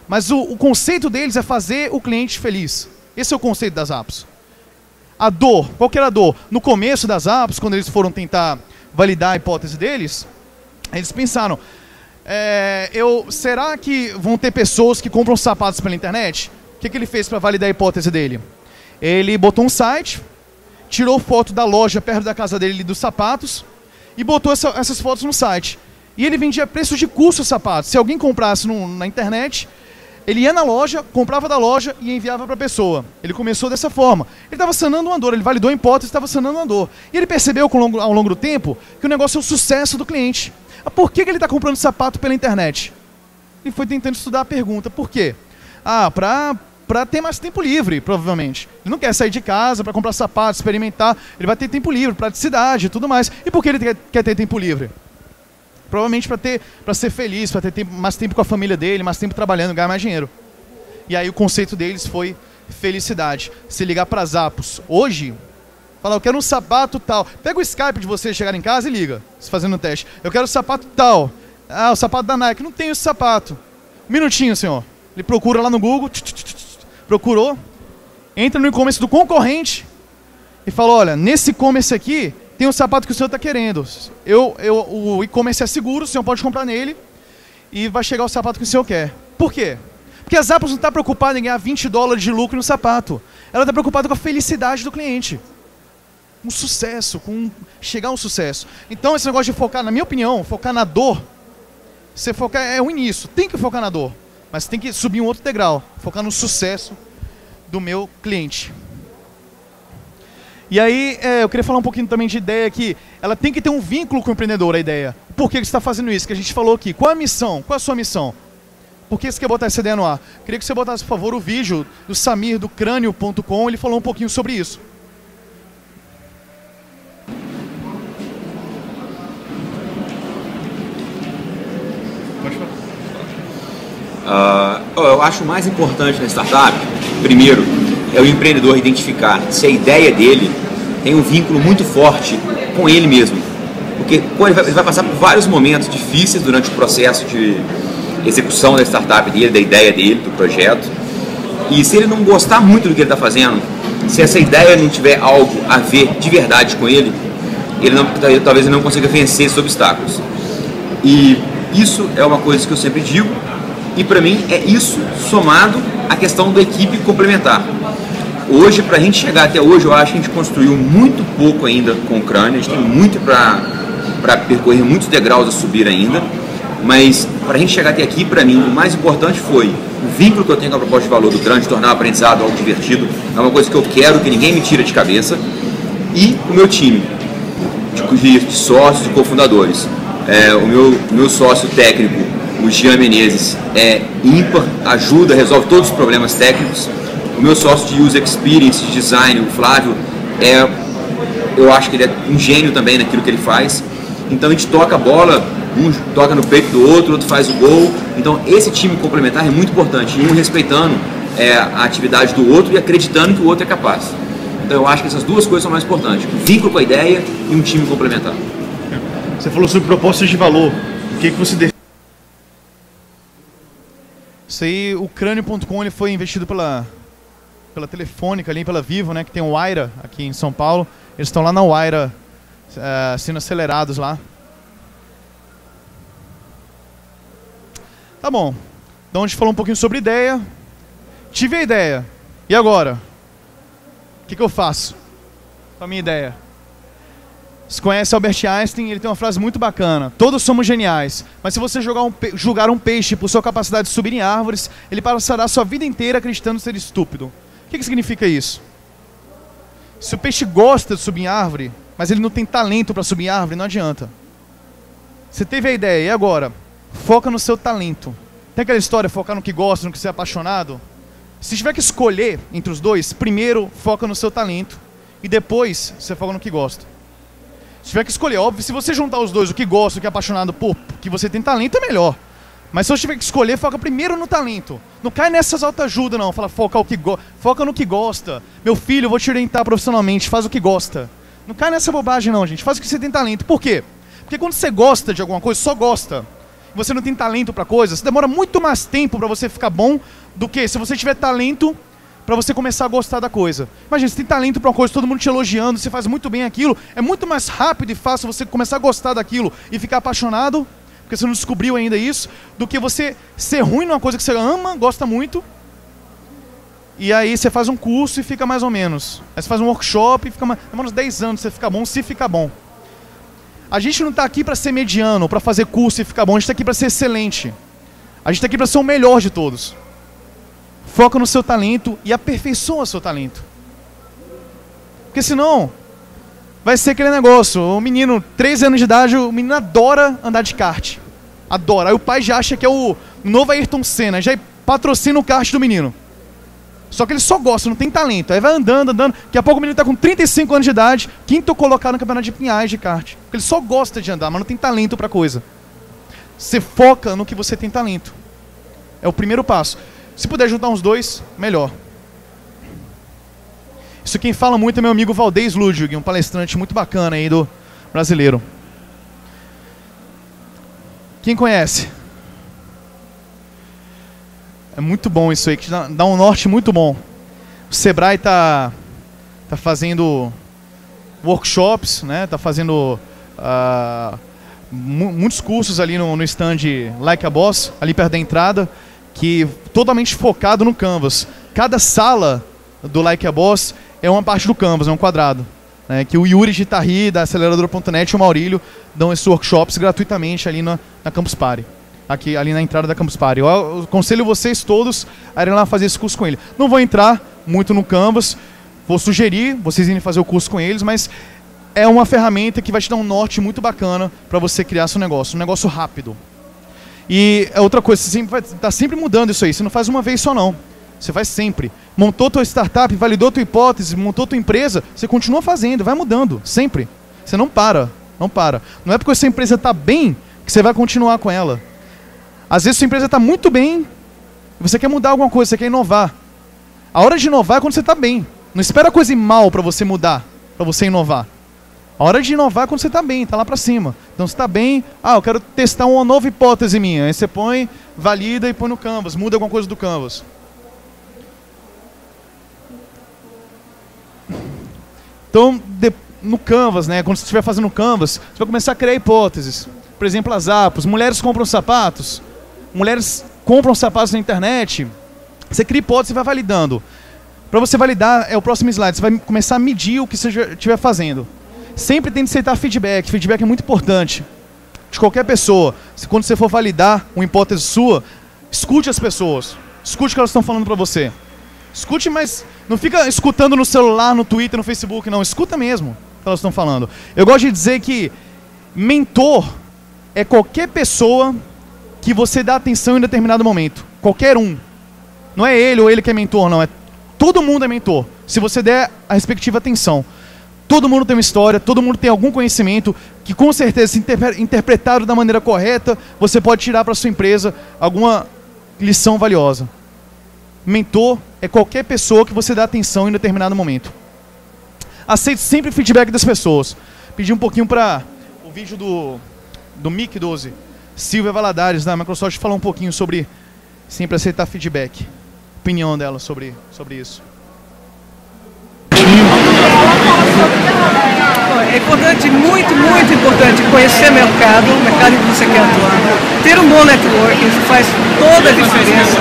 Mas o, o, conceito deles é fazer o cliente feliz. Esse é o conceito das Apos. A dor, qual que era a dor? No começo das Apos, quando eles foram tentar validar a hipótese deles, eles pensaram: é, eu, será que vão ter pessoas que compram sapatos pela internet? O que, que ele fez para validar a hipótese dele? Ele botou um site, tirou foto da loja perto da casa dele dos sapatos e botou essa, essas fotos no site. E ele vendia preço de custo os sapatos. Se alguém comprasse no, na internet, ele ia na loja, comprava da loja e enviava para a pessoa. Ele começou dessa forma. Ele estava sanando uma dor, ele validou a hipótese, estava sanando uma dor. E ele percebeu ao longo, ao longo do tempo que o negócio é o sucesso do cliente. Ah, por que, que ele está comprando sapato pela internet? Ele foi tentando estudar a pergunta. Por quê? Ah, para para ter mais tempo livre, provavelmente. Ele não quer sair de casa para comprar sapato, experimentar. Ele vai ter tempo livre, praticidade e tudo mais. E por que ele quer ter tempo livre? Provavelmente para ter, para ser feliz, para ter tempo, mais tempo com a família dele, mais tempo trabalhando, ganhar mais dinheiro. E aí o conceito deles foi felicidade. Se ligar para Zappos hoje, falar, eu quero um sapato tal. Pega o Skype de vocês chegar em casa e liga, fazendo um teste. Eu quero um sapato tal. Ah, o sapato da Nike. Não tenho esse sapato. Um minutinho, senhor. Ele procura lá no Google, procurou, entra no e-commerce do concorrente e fala, olha, nesse e-commerce aqui tem um sapato que o senhor está querendo. Eu, eu, o e-commerce é seguro, o senhor pode comprar nele e vai chegar o sapato que o senhor quer. Por quê? Porque a Zappos não está preocupada em ganhar 20 dólares de lucro no sapato. Ela está preocupada com a felicidade do cliente. Um sucesso, com chegar a um sucesso. Então esse negócio de focar, na minha opinião, focar na dor, você focar é ruim nisso. Tem que focar na dor. Mas tem que subir um outro degrau. Focar no sucesso do meu cliente. E aí, é, eu queria falar um pouquinho também de ideia que ela tem que ter um vínculo com o empreendedor, a ideia. Por que você está fazendo isso? Que a gente falou aqui. Qual a missão? Qual a sua missão? Por que você quer botar essa ideia no ar? Queria que você botasse, por favor, o vídeo do Samir, do crânio.com. Ele falou um pouquinho sobre isso. Uh, eu acho mais importante na startup, primeiro, é o empreendedor identificar se a ideia dele tem um vínculo muito forte com ele mesmo. Porque ele vai passar por vários momentos difíceis durante o processo de execução da startup dele, da ideia dele, do projeto. E se ele não gostar muito do que ele está fazendo, se essa ideia não tiver algo a ver de verdade com ele, ele não, talvez ele não consiga vencer esses obstáculos. E isso é uma coisa que eu sempre digo, e para mim é isso somado à questão da equipe complementar. Hoje, para a gente chegar até hoje, eu acho que a gente construiu muito pouco ainda com o crânio, a gente tem muito para percorrer, muitos degraus a subir ainda, mas para a gente chegar até aqui, para mim, o mais importante foi o vínculo que eu tenho com a proposta de valor do crânio, de tornar o aprendizado algo divertido, é uma coisa que eu quero, que ninguém me tira de cabeça, e o meu time, de, de sócios e cofundadores. É, o meu, meu sócio técnico, o Jean Menezes, é ímpar, ajuda, resolve todos os problemas técnicos. O meu sócio de User Experience, de Design, o Flávio, é, eu acho que ele é um gênio também naquilo que ele faz. Então a gente toca a bola, um toca no peito do outro, outro faz o gol. Então esse time complementar é muito importante, um respeitando é, a atividade do outro e acreditando que o outro é capaz. Então eu acho que essas duas coisas são mais importantes: um vínculo com a ideia e um time complementar. Você falou sobre propostas de valor. O que, que você? Isso aí, o crânio.com ele foi investido pela, pela Telefônica ali, pela Vivo, né, que tem o Waira aqui em São Paulo. Eles estão lá na Waira, uh, sendo acelerados lá. Tá bom. Então a gente falou um pouquinho sobre ideia. Tive a ideia. E agora? O que, que eu faço com a minha ideia? Você conhece Albert Einstein, ele tem uma frase muito bacana. Todos somos geniais, mas se você jogar um julgar um peixe por sua capacidade de subir em árvores, ele passará sua vida inteira acreditando ser estúpido. O que, que significa isso? Se o peixe gosta de subir em árvore, mas ele não tem talento para subir em árvore, não adianta. Você teve a ideia, e agora? Foca no seu talento. Tem aquela história, focar no que gosta, no que você é apaixonado? Se tiver que escolher entre os dois, primeiro foca no seu talento e depois você foca no que gosta. Se tiver que escolher, óbvio, se você juntar os dois, o que gosta, o que é apaixonado por, que você tem talento, é melhor. Mas se você tiver que escolher, foca primeiro no talento. Não cai nessas autoajuda, não. Fala, foca, o que foca no que gosta. Meu filho, vou te orientar profissionalmente, faz o que gosta. Não cai nessa bobagem, não, gente. Faz o que você tem talento. Por quê? Porque quando você gosta de alguma coisa, só gosta, você não tem talento para coisas, demora muito mais tempo para você ficar bom do que se você tiver talento para você começar a gostar da coisa. Imagina, você tem talento para uma coisa, todo mundo te elogiando, você faz muito bem aquilo, é muito mais rápido e fácil você começar a gostar daquilo e ficar apaixonado, porque você não descobriu ainda isso, do que você ser ruim numa coisa que você ama, gosta muito, e aí você faz um curso e fica mais ou menos. Aí você faz um workshop e fica mais, demora uns 10 anos você fica bom, se fica bom. A gente não está aqui para ser mediano, para fazer curso e ficar bom, a gente está aqui para ser excelente. A gente está aqui para ser o melhor de todos. Foca no seu talento e aperfeiçoa seu talento. Porque senão, vai ser aquele negócio. O menino, 13 anos de idade, o menino adora andar de kart. Adora. Aí o pai já acha que é o novo Ayrton Senna, já patrocina o kart do menino. Só que ele só gosta, não tem talento. Aí vai andando, andando. Daqui a pouco o menino está com 35 anos de idade, quinto colocado no campeonato de pinhais de kart. Ele só gosta de andar, mas não tem talento para coisa. Você foca no que você tem talento. É o primeiro passo. Se puder juntar uns dois, melhor. Isso quem fala muito é meu amigo Valdez Ludwig, um palestrante muito bacana aí do brasileiro. Quem conhece? É muito bom isso aí, que dá um norte muito bom. O Sebrae está tá fazendo workshops, né? Tá fazendo uh, muitos cursos ali no, no stand Like a Boss, ali perto da entrada que totalmente focado no Canvas. Cada sala do Like a Boss é uma parte do Canvas, é um quadrado. Né, que o Yuri Gitarri, da aceleradora.net e o Maurílio dão esses workshops gratuitamente ali na, na Campus Party. Aqui, ali na entrada da Campus Party. Eu, eu aconselho vocês todos a irem lá fazer esse curso com ele. Não vou entrar muito no Canvas, vou sugerir vocês irem fazer o curso com eles, mas é uma ferramenta que vai te dar um norte muito bacana para você criar seu negócio. Um negócio rápido. E é outra coisa, você sempre vai tá sempre mudando isso aí. Você não faz uma vez só não. Você faz sempre. Montou tua startup, validou tua hipótese, montou tua empresa, você continua fazendo, vai mudando, sempre. Você não para, não para. Não é porque sua empresa está bem que você vai continuar com ela. Às vezes sua empresa está muito bem, você quer mudar alguma coisa, você quer inovar. A hora de inovar é quando você está bem. Não espera coisa mal para você mudar, para você inovar. A hora de inovar é quando você está bem, está lá para cima. Então você está bem, ah, eu quero testar uma nova hipótese minha. Aí você põe, valida e põe no Canvas, muda alguma coisa do Canvas. Então, de, no Canvas, né, quando você estiver fazendo Canvas, você vai começar a criar hipóteses. Por exemplo, as apps. Mulheres compram sapatos, mulheres compram sapatos na internet. Você cria hipótese e vai validando. Para você validar, é o próximo slide. Você vai começar a medir o que você estiver fazendo sempre tem que aceitar feedback. Feedback é muito importante. De qualquer pessoa. Se, quando você for validar uma hipótese sua, escute as pessoas. Escute o que elas estão falando para você. Escute, mas não fica escutando no celular, no Twitter, no Facebook, não. Escuta mesmo o que elas estão falando. Eu gosto de dizer que mentor é qualquer pessoa que você dá atenção em determinado momento. Qualquer um. Não é ele ou ele que é mentor, não. É todo mundo é mentor. Se você der a respectiva atenção. Todo mundo tem uma história, todo mundo tem algum conhecimento que com certeza, se interpre interpretado da maneira correta, você pode tirar para sua empresa alguma lição valiosa. Mentor é qualquer pessoa que você dá atenção em determinado momento. Aceite sempre o feedback das pessoas. Pedi um pouquinho para o vídeo do, do Mic 12. Silvia Valadares, da Microsoft, falar um pouquinho sobre sempre aceitar feedback. Opinião dela sobre, sobre isso. É importante, muito, muito importante conhecer o mercado, o mercado que você quer atuar. Ter um bom network, isso faz toda a diferença.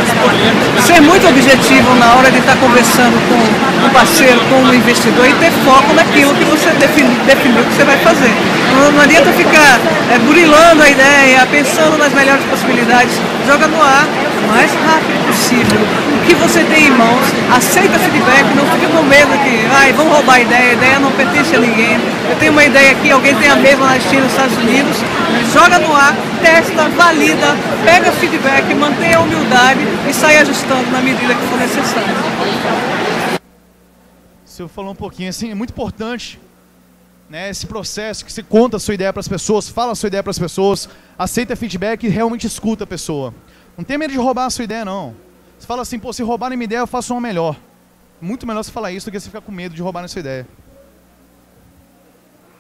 Ser muito objetivo na hora de estar conversando com um parceiro, com um investidor e ter foco naquilo que você defini, definiu que você vai fazer. Não, não adianta ficar é, burilando a ideia, pensando nas melhores possibilidades. Joga no ar o mais rápido possível. O que você tem em mãos, aceita feedback, não fica com medo que, ai, vão roubar a ideia, a ideia não pertence a ninguém. Eu tenho uma ideia aqui, alguém tem a mesma na China, nos Estados Unidos, joga no ar, testa, valida, pega feedback, mantém a humildade e sai ajustando na medida que for necessário. O senhor falou um pouquinho assim, é muito importante né, esse processo que você conta a sua ideia para as pessoas, fala a sua ideia para as pessoas, aceita feedback e realmente escuta a pessoa. Não tem medo de roubar a sua ideia, não. Você fala assim, pô, se roubarem minha ideia, eu faço uma melhor. Muito melhor você falar isso do que você ficar com medo de roubar a sua ideia.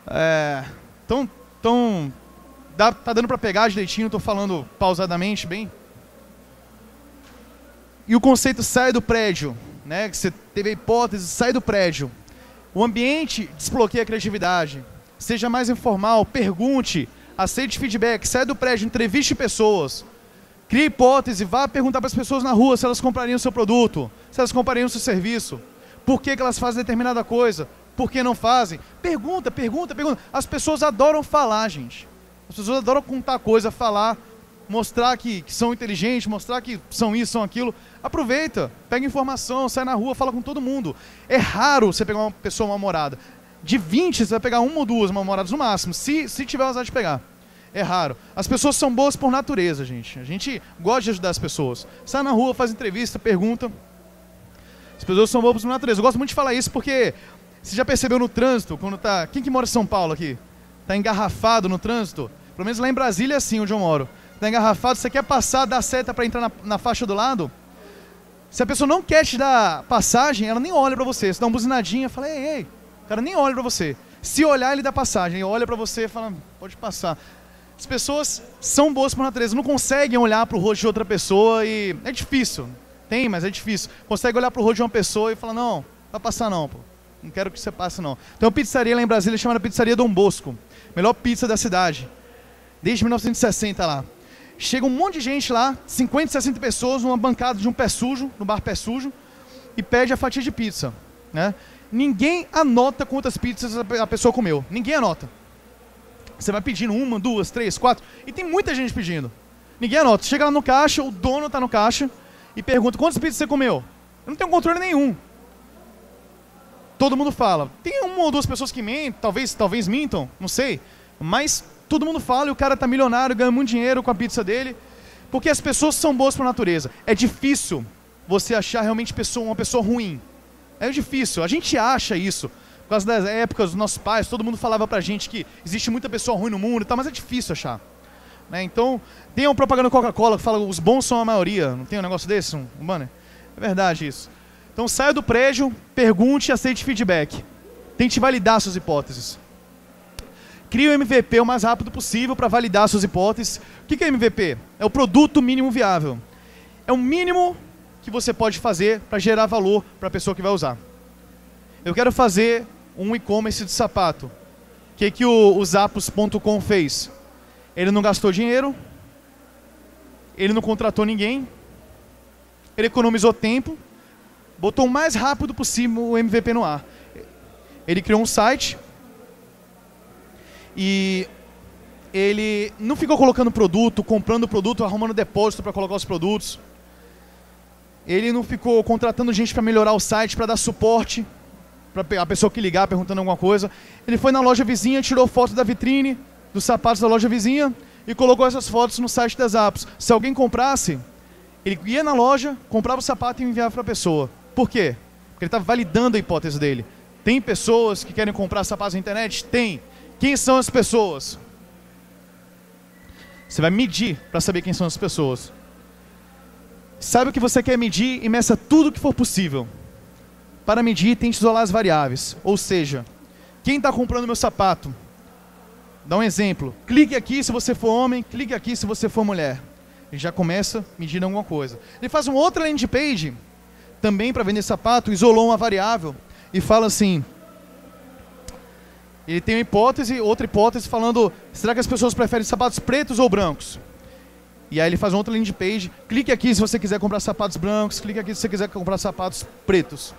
É, então, então dá, tá dando para pegar direitinho, estou falando pausadamente, bem. E o conceito sai do prédio, né? Que você teve a hipótese, sai do prédio. O ambiente desbloqueia a criatividade. Seja mais informal, pergunte, aceite feedback, sai do prédio, entreviste pessoas. Crie hipótese, vá perguntar para as pessoas na rua se elas comprariam o seu produto, se elas comprariam o seu serviço. Por que, que elas fazem determinada coisa? Por que não fazem? Pergunta, pergunta, pergunta. As pessoas adoram falar, gente. As pessoas adoram contar coisa, falar, mostrar que, que são inteligentes, mostrar que são isso, são aquilo. Aproveita, pega informação, sai na rua, fala com todo mundo. É raro você pegar uma pessoa mal-humorada. De 20, você vai pegar uma ou duas mal-humoradas no máximo, se, se tiver usar de pegar. É raro. As pessoas são boas por natureza, gente. A gente gosta de ajudar as pessoas. Sai na rua, faz entrevista, pergunta. As pessoas são boas por natureza. Eu gosto muito de falar isso porque você já percebeu no trânsito, quando tá. Quem que mora em São Paulo aqui? Tá engarrafado no trânsito? Pelo menos lá em Brasília é assim onde eu moro. Tá engarrafado, você quer passar, dá seta para entrar na, na, faixa do lado. Se a pessoa não quer te dar passagem, ela nem olha para você. Você dá uma buzinadinha, fala, ei, ei. O cara nem olha para você. Se olhar, ele dá passagem. Ele olha para você e fala, pode passar. As pessoas são boas por natureza, não conseguem olhar para o rosto de outra pessoa e. É difícil. Tem, mas é difícil. Consegue olhar para o rosto de uma pessoa e falar, não, vai passar não, pô. Não quero que você passe, não. Tem uma pizzaria lá em Brasília chamada Pizzaria Dom Bosco. Melhor pizza da cidade. Desde 1960 lá. Chega um monte de gente lá, 50, 60 pessoas, numa bancada de um pé sujo, no bar pé sujo, e pede a fatia de pizza. Né? Ninguém anota quantas pizzas a pessoa comeu. Ninguém anota. Você vai pedindo uma, duas, três, quatro. E tem muita gente pedindo. Ninguém anota. Chega lá no caixa, o dono está no caixa e pergunta: quantas pizzas você comeu? Eu não tenho controle nenhum todo mundo fala. Tem uma ou duas pessoas que mentem, talvez, talvez mintam, não sei. Mas todo mundo fala e o cara tá milionário, ganha muito dinheiro com a pizza dele. Porque as pessoas são boas por natureza. É difícil você achar realmente pessoa, uma pessoa ruim. É difícil. A gente acha isso. Por causa das épocas dos nossos pais, todo mundo falava pra gente que existe muita pessoa ruim no mundo e tal, mas é difícil achar. Né? Então, tem uma propaganda Coca-Cola que fala os bons são a maioria. Não tem um negócio desse? Um, banner? É verdade isso. Então saia do prédio, pergunte e aceite feedback. Tente validar suas hipóteses. Crie o MVP o mais rápido possível para validar suas hipóteses. O que é MVP? É o produto mínimo viável. É o mínimo que você pode fazer para gerar valor para a pessoa que vai usar. Eu quero fazer um e-commerce de sapato. O que, que o, o Zappos.com fez? Ele não gastou dinheiro, ele não contratou ninguém, ele economizou tempo botou o mais rápido possível o MVP no ar. Ele criou um site e ele não ficou colocando produto, comprando produto, arrumando depósito para colocar os produtos. Ele não ficou contratando gente para melhorar o site, para dar suporte para a pessoa que ligar perguntando alguma coisa. Ele foi na loja vizinha, tirou foto da vitrine dos sapatos da loja vizinha, e colocou essas fotos no site das apps. Se alguém comprasse, ele ia na loja, comprava o sapato e enviava para a pessoa. Por quê? Porque ele estava validando a hipótese dele. Tem pessoas que querem comprar sapatos na internet? Tem. Quem são as pessoas? Você vai medir para saber quem são as pessoas. Sabe o que você quer medir e meça tudo o que for possível. Para medir, tente isolar as variáveis. Ou seja, quem está comprando meu sapato? Dá um exemplo. Clique aqui se você for homem, clique aqui se você for mulher. Ele já começa medindo alguma coisa. Ele faz uma outra landing page, também para vender sapato, isolou uma variável e fala assim: ele tem uma hipótese, outra hipótese falando, será que as pessoas preferem sapatos pretos ou brancos? E aí ele faz outra landing page, clique aqui se você quiser comprar sapatos brancos, clique aqui se você quiser comprar sapatos pretos.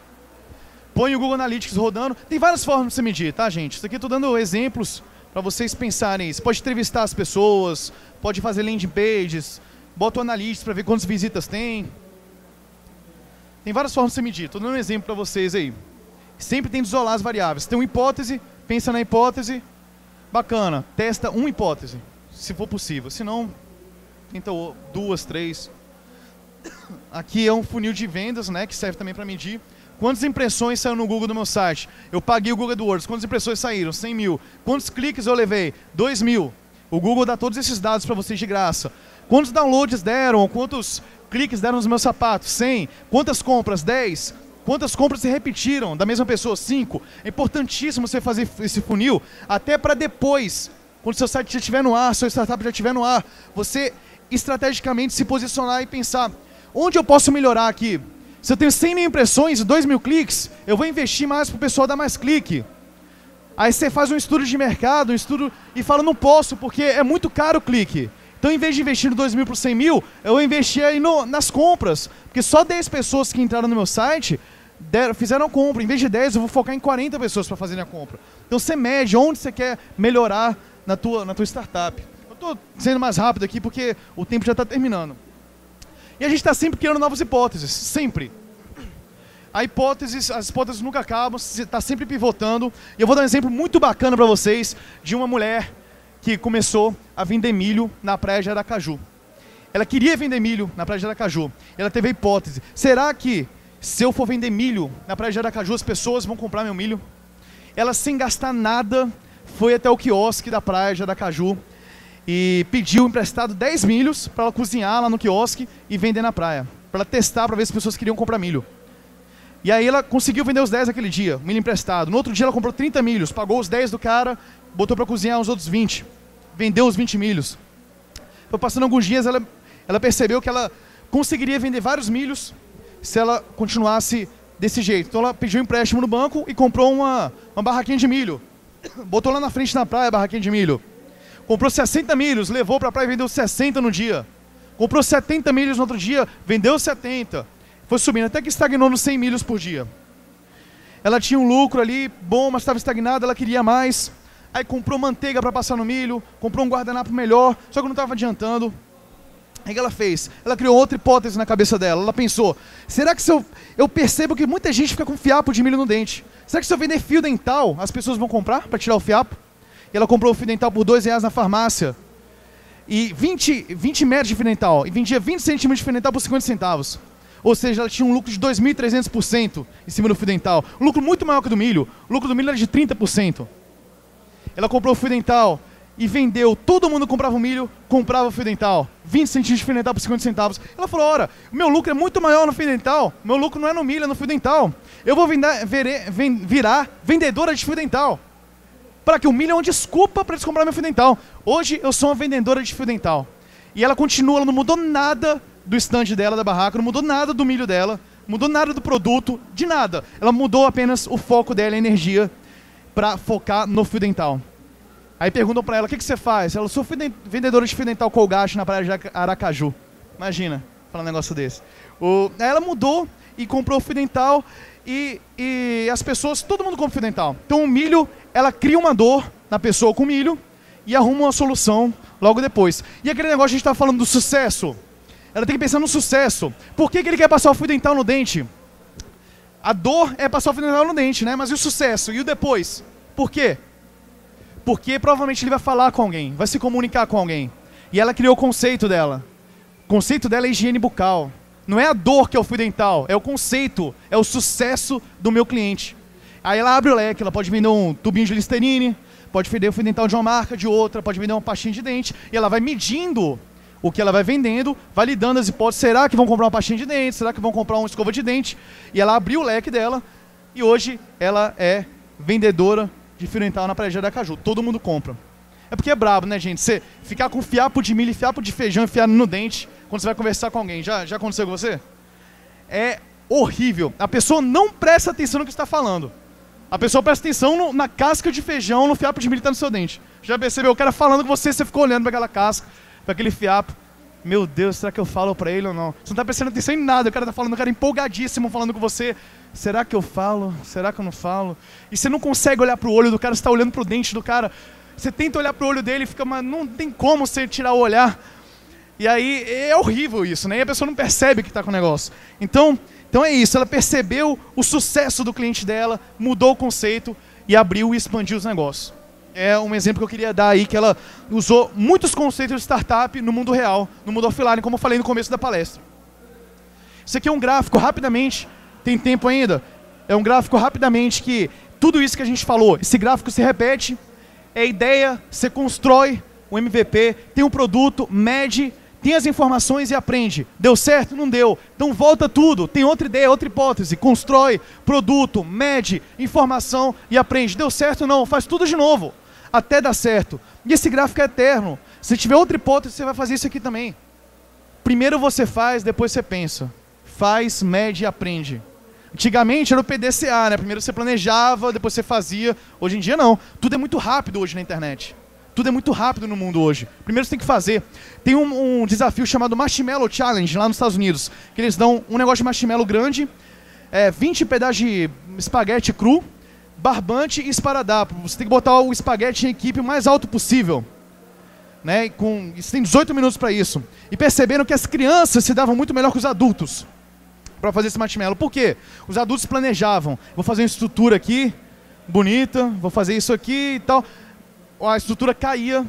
Põe o Google Analytics rodando. Tem várias formas de você medir, tá, gente? Isso aqui eu estou dando exemplos para vocês pensarem. Você pode entrevistar as pessoas, pode fazer landing pages, bota o Analytics para ver quantas visitas tem. Tem várias formas de você medir. Estou dando um exemplo para vocês aí. Sempre tem que isolar as variáveis. Tem uma hipótese, pensa na hipótese, bacana, testa uma hipótese, se for possível. Se não, tenta duas, três. Aqui é um funil de vendas, né, que serve também para medir. Quantas impressões saíram no Google do meu site? Eu paguei o Google AdWords. Quantas impressões saíram? 100 mil. Quantos cliques eu levei? 2 mil. O Google dá todos esses dados para vocês de graça. Quantos downloads deram? Quantos cliques deram nos meus sapatos? 100. Quantas compras? 10. Quantas compras se repetiram da mesma pessoa? Cinco. É importantíssimo você fazer esse funil até para depois, quando seu site já estiver no ar, seu startup já estiver no ar, você estrategicamente se posicionar e pensar: onde eu posso melhorar aqui? Se eu tenho 100 mil impressões e 2 mil cliques, eu vou investir mais para o pessoal dar mais clique. Aí você faz um estudo de mercado, um estudo e fala: não posso, porque é muito caro o clique. Então, em vez de investir no 2 mil por 100 mil, eu investi aí no, nas compras. Porque só 10 pessoas que entraram no meu site deram, fizeram a compra. Em vez de 10, eu vou focar em 40 pessoas para fazerem a compra. Então, você mede onde você quer melhorar na tua, na tua startup. Eu estou sendo mais rápido aqui porque o tempo já está terminando. E a gente está sempre criando novas hipóteses. Sempre. A hipótese, as hipóteses nunca acabam, está sempre pivotando. E eu vou dar um exemplo muito bacana para vocês de uma mulher que começou a vender milho na praia de Aracaju. Ela queria vender milho na praia de Aracaju. Ela teve a hipótese: será que se eu for vender milho na praia de Aracaju, as pessoas vão comprar meu milho? Ela, sem gastar nada, foi até o quiosque da praia de Aracaju e pediu emprestado 10 milhos para ela cozinhar lá no quiosque e vender na praia. Para ela testar, para ver se as pessoas queriam comprar milho. E aí ela conseguiu vender os 10 naquele dia, milho emprestado. No outro dia ela comprou 30 milhos, pagou os 10 do cara botou para cozinhar os outros 20. Vendeu os 20 milhos. Foi passando alguns dias, ela, ela percebeu que ela conseguiria vender vários milhos se ela continuasse desse jeito. Então ela pediu empréstimo no banco e comprou uma, uma barraquinha de milho. Botou lá na frente na praia a barraquinha de milho. Comprou 60 milhos, levou para a praia e vendeu 60 no dia. Comprou 70 milhos no outro dia, vendeu 70. Foi subindo, até que estagnou nos 100 milhos por dia. Ela tinha um lucro ali bom, mas estava estagnada, ela queria mais aí comprou manteiga para passar no milho, comprou um guardanapo melhor, só que não estava adiantando. O que ela fez? Ela criou outra hipótese na cabeça dela. Ela pensou: será que se eu, eu percebo que muita gente fica com fiapo de milho no dente? Será que se eu vender fio dental, as pessoas vão comprar para tirar o fiapo? E ela comprou o fio dental por dois reais na farmácia. E 20, 20 metros de fio dental. E vendia 20 centímetros de fio dental por 50 centavos. Ou seja, ela tinha um lucro de 2.300% em cima do fio dental. Um lucro muito maior que o do milho. O lucro do milho era de 30%. Ela comprou o fio dental e vendeu. Todo mundo comprava o milho, comprava o fio dental. 20 centímetros de fio dental por 50 centavos. Ela falou: ora, meu lucro é muito maior no fio dental. Meu lucro não é no milho, é no fio dental. Eu vou vender, virar vendedora de fio dental. Para que o milho é uma desculpa para eles comprar meu fio dental. Hoje eu sou uma vendedora de fio dental. E ela continua, ela não mudou nada do estande dela, da barraca, não mudou nada do milho dela, mudou nada do produto, de nada. Ela mudou apenas o foco dela, a energia para focar no fio dental. Aí perguntam para ela, o que, que você faz? Ela, sou vendedora de fio dental Colgate na praia de Aracaju. Imagina, falar um negócio desse. O, aí ela mudou e comprou o fio dental e, e as pessoas, todo mundo compra fio dental. Então o milho, ela cria uma dor na pessoa com milho e arruma uma solução logo depois. E aquele negócio a gente está falando do sucesso. Ela tem que pensar no sucesso. Por que, que ele quer passar o fio dental no dente? A dor é passar o fio dental no dente, né? Mas e o sucesso? E o depois? Por quê? Porque provavelmente ele vai falar com alguém, vai se comunicar com alguém. E ela criou o conceito dela. O conceito dela é higiene bucal. Não é a dor que é o fio dental, é o conceito, é o sucesso do meu cliente. Aí ela abre o leque, ela pode vender um tubinho de Listerine, pode vender o fio dental de uma marca, de outra, pode vender uma pastinha de dente, e ela vai medindo o que ela vai vendendo, validando as hipóteses. Será que vão comprar uma pastinha de dente? Será que vão comprar uma escova de dente? E ela abriu o leque dela, e hoje ela é vendedora de fio dental na Praia da Caju. Todo mundo compra. É porque é brabo, né, gente? Você ficar com fiapo de milho fiapo de feijão enfiado no dente quando você vai conversar com alguém. Já, já aconteceu com você? É horrível. A pessoa não presta atenção no que está falando. A pessoa presta atenção no, na casca de feijão, no fiapo de milho que está no seu dente. Já percebeu? O cara falando com você, você ficou olhando para aquela casca, para aquele fiapo. Meu Deus, será que eu falo para ele ou não? Você não está prestando atenção em nada. O cara está falando, o cara empolgadíssimo falando com você. Será que eu falo? Será que eu não falo? E você não consegue olhar para o olho do cara, você está olhando para o dente do cara. Você tenta olhar pro olho dele fica, mas não tem como você tirar o olhar. E aí é horrível isso, né? E a pessoa não percebe que está com o negócio. Então, então é isso, ela percebeu o sucesso do cliente dela, mudou o conceito e abriu e expandiu os negócios. É um exemplo que eu queria dar aí, que ela usou muitos conceitos de startup no mundo real, no mundo offline, como eu falei no começo da palestra. Isso aqui é um gráfico, rapidamente, tem tempo ainda? É um gráfico rapidamente que tudo isso que a gente falou, esse gráfico se repete é ideia, você constrói o MVP, tem um produto, mede, tem as informações e aprende. Deu certo? Não deu. Então volta tudo, tem outra ideia, outra hipótese, constrói produto, mede, informação e aprende. Deu certo? Não, faz tudo de novo, até dar certo. E esse gráfico é eterno. Se tiver outra hipótese, você vai fazer isso aqui também. Primeiro você faz, depois você pensa. Faz, mede e aprende. Antigamente era o PDCA, né? Primeiro você planejava, depois você fazia. Hoje em dia não. Tudo é muito rápido hoje na internet. Tudo é muito rápido no mundo hoje. Primeiro você tem que fazer. Tem um, um desafio chamado Marshmallow Challenge lá nos Estados Unidos. Que eles dão um negócio de marshmallow grande, é, 20 pedaços de espaguete cru, barbante e esparadrapo. Você tem que botar o espaguete em equipe o mais alto possível. Né? Com, você tem 18 minutos para isso. E perceberam que as crianças se davam muito melhor que os adultos para fazer esse marshmallow. Por quê? Os adultos planejavam. Vou fazer uma estrutura aqui, bonita, vou fazer isso aqui e tal. A estrutura caía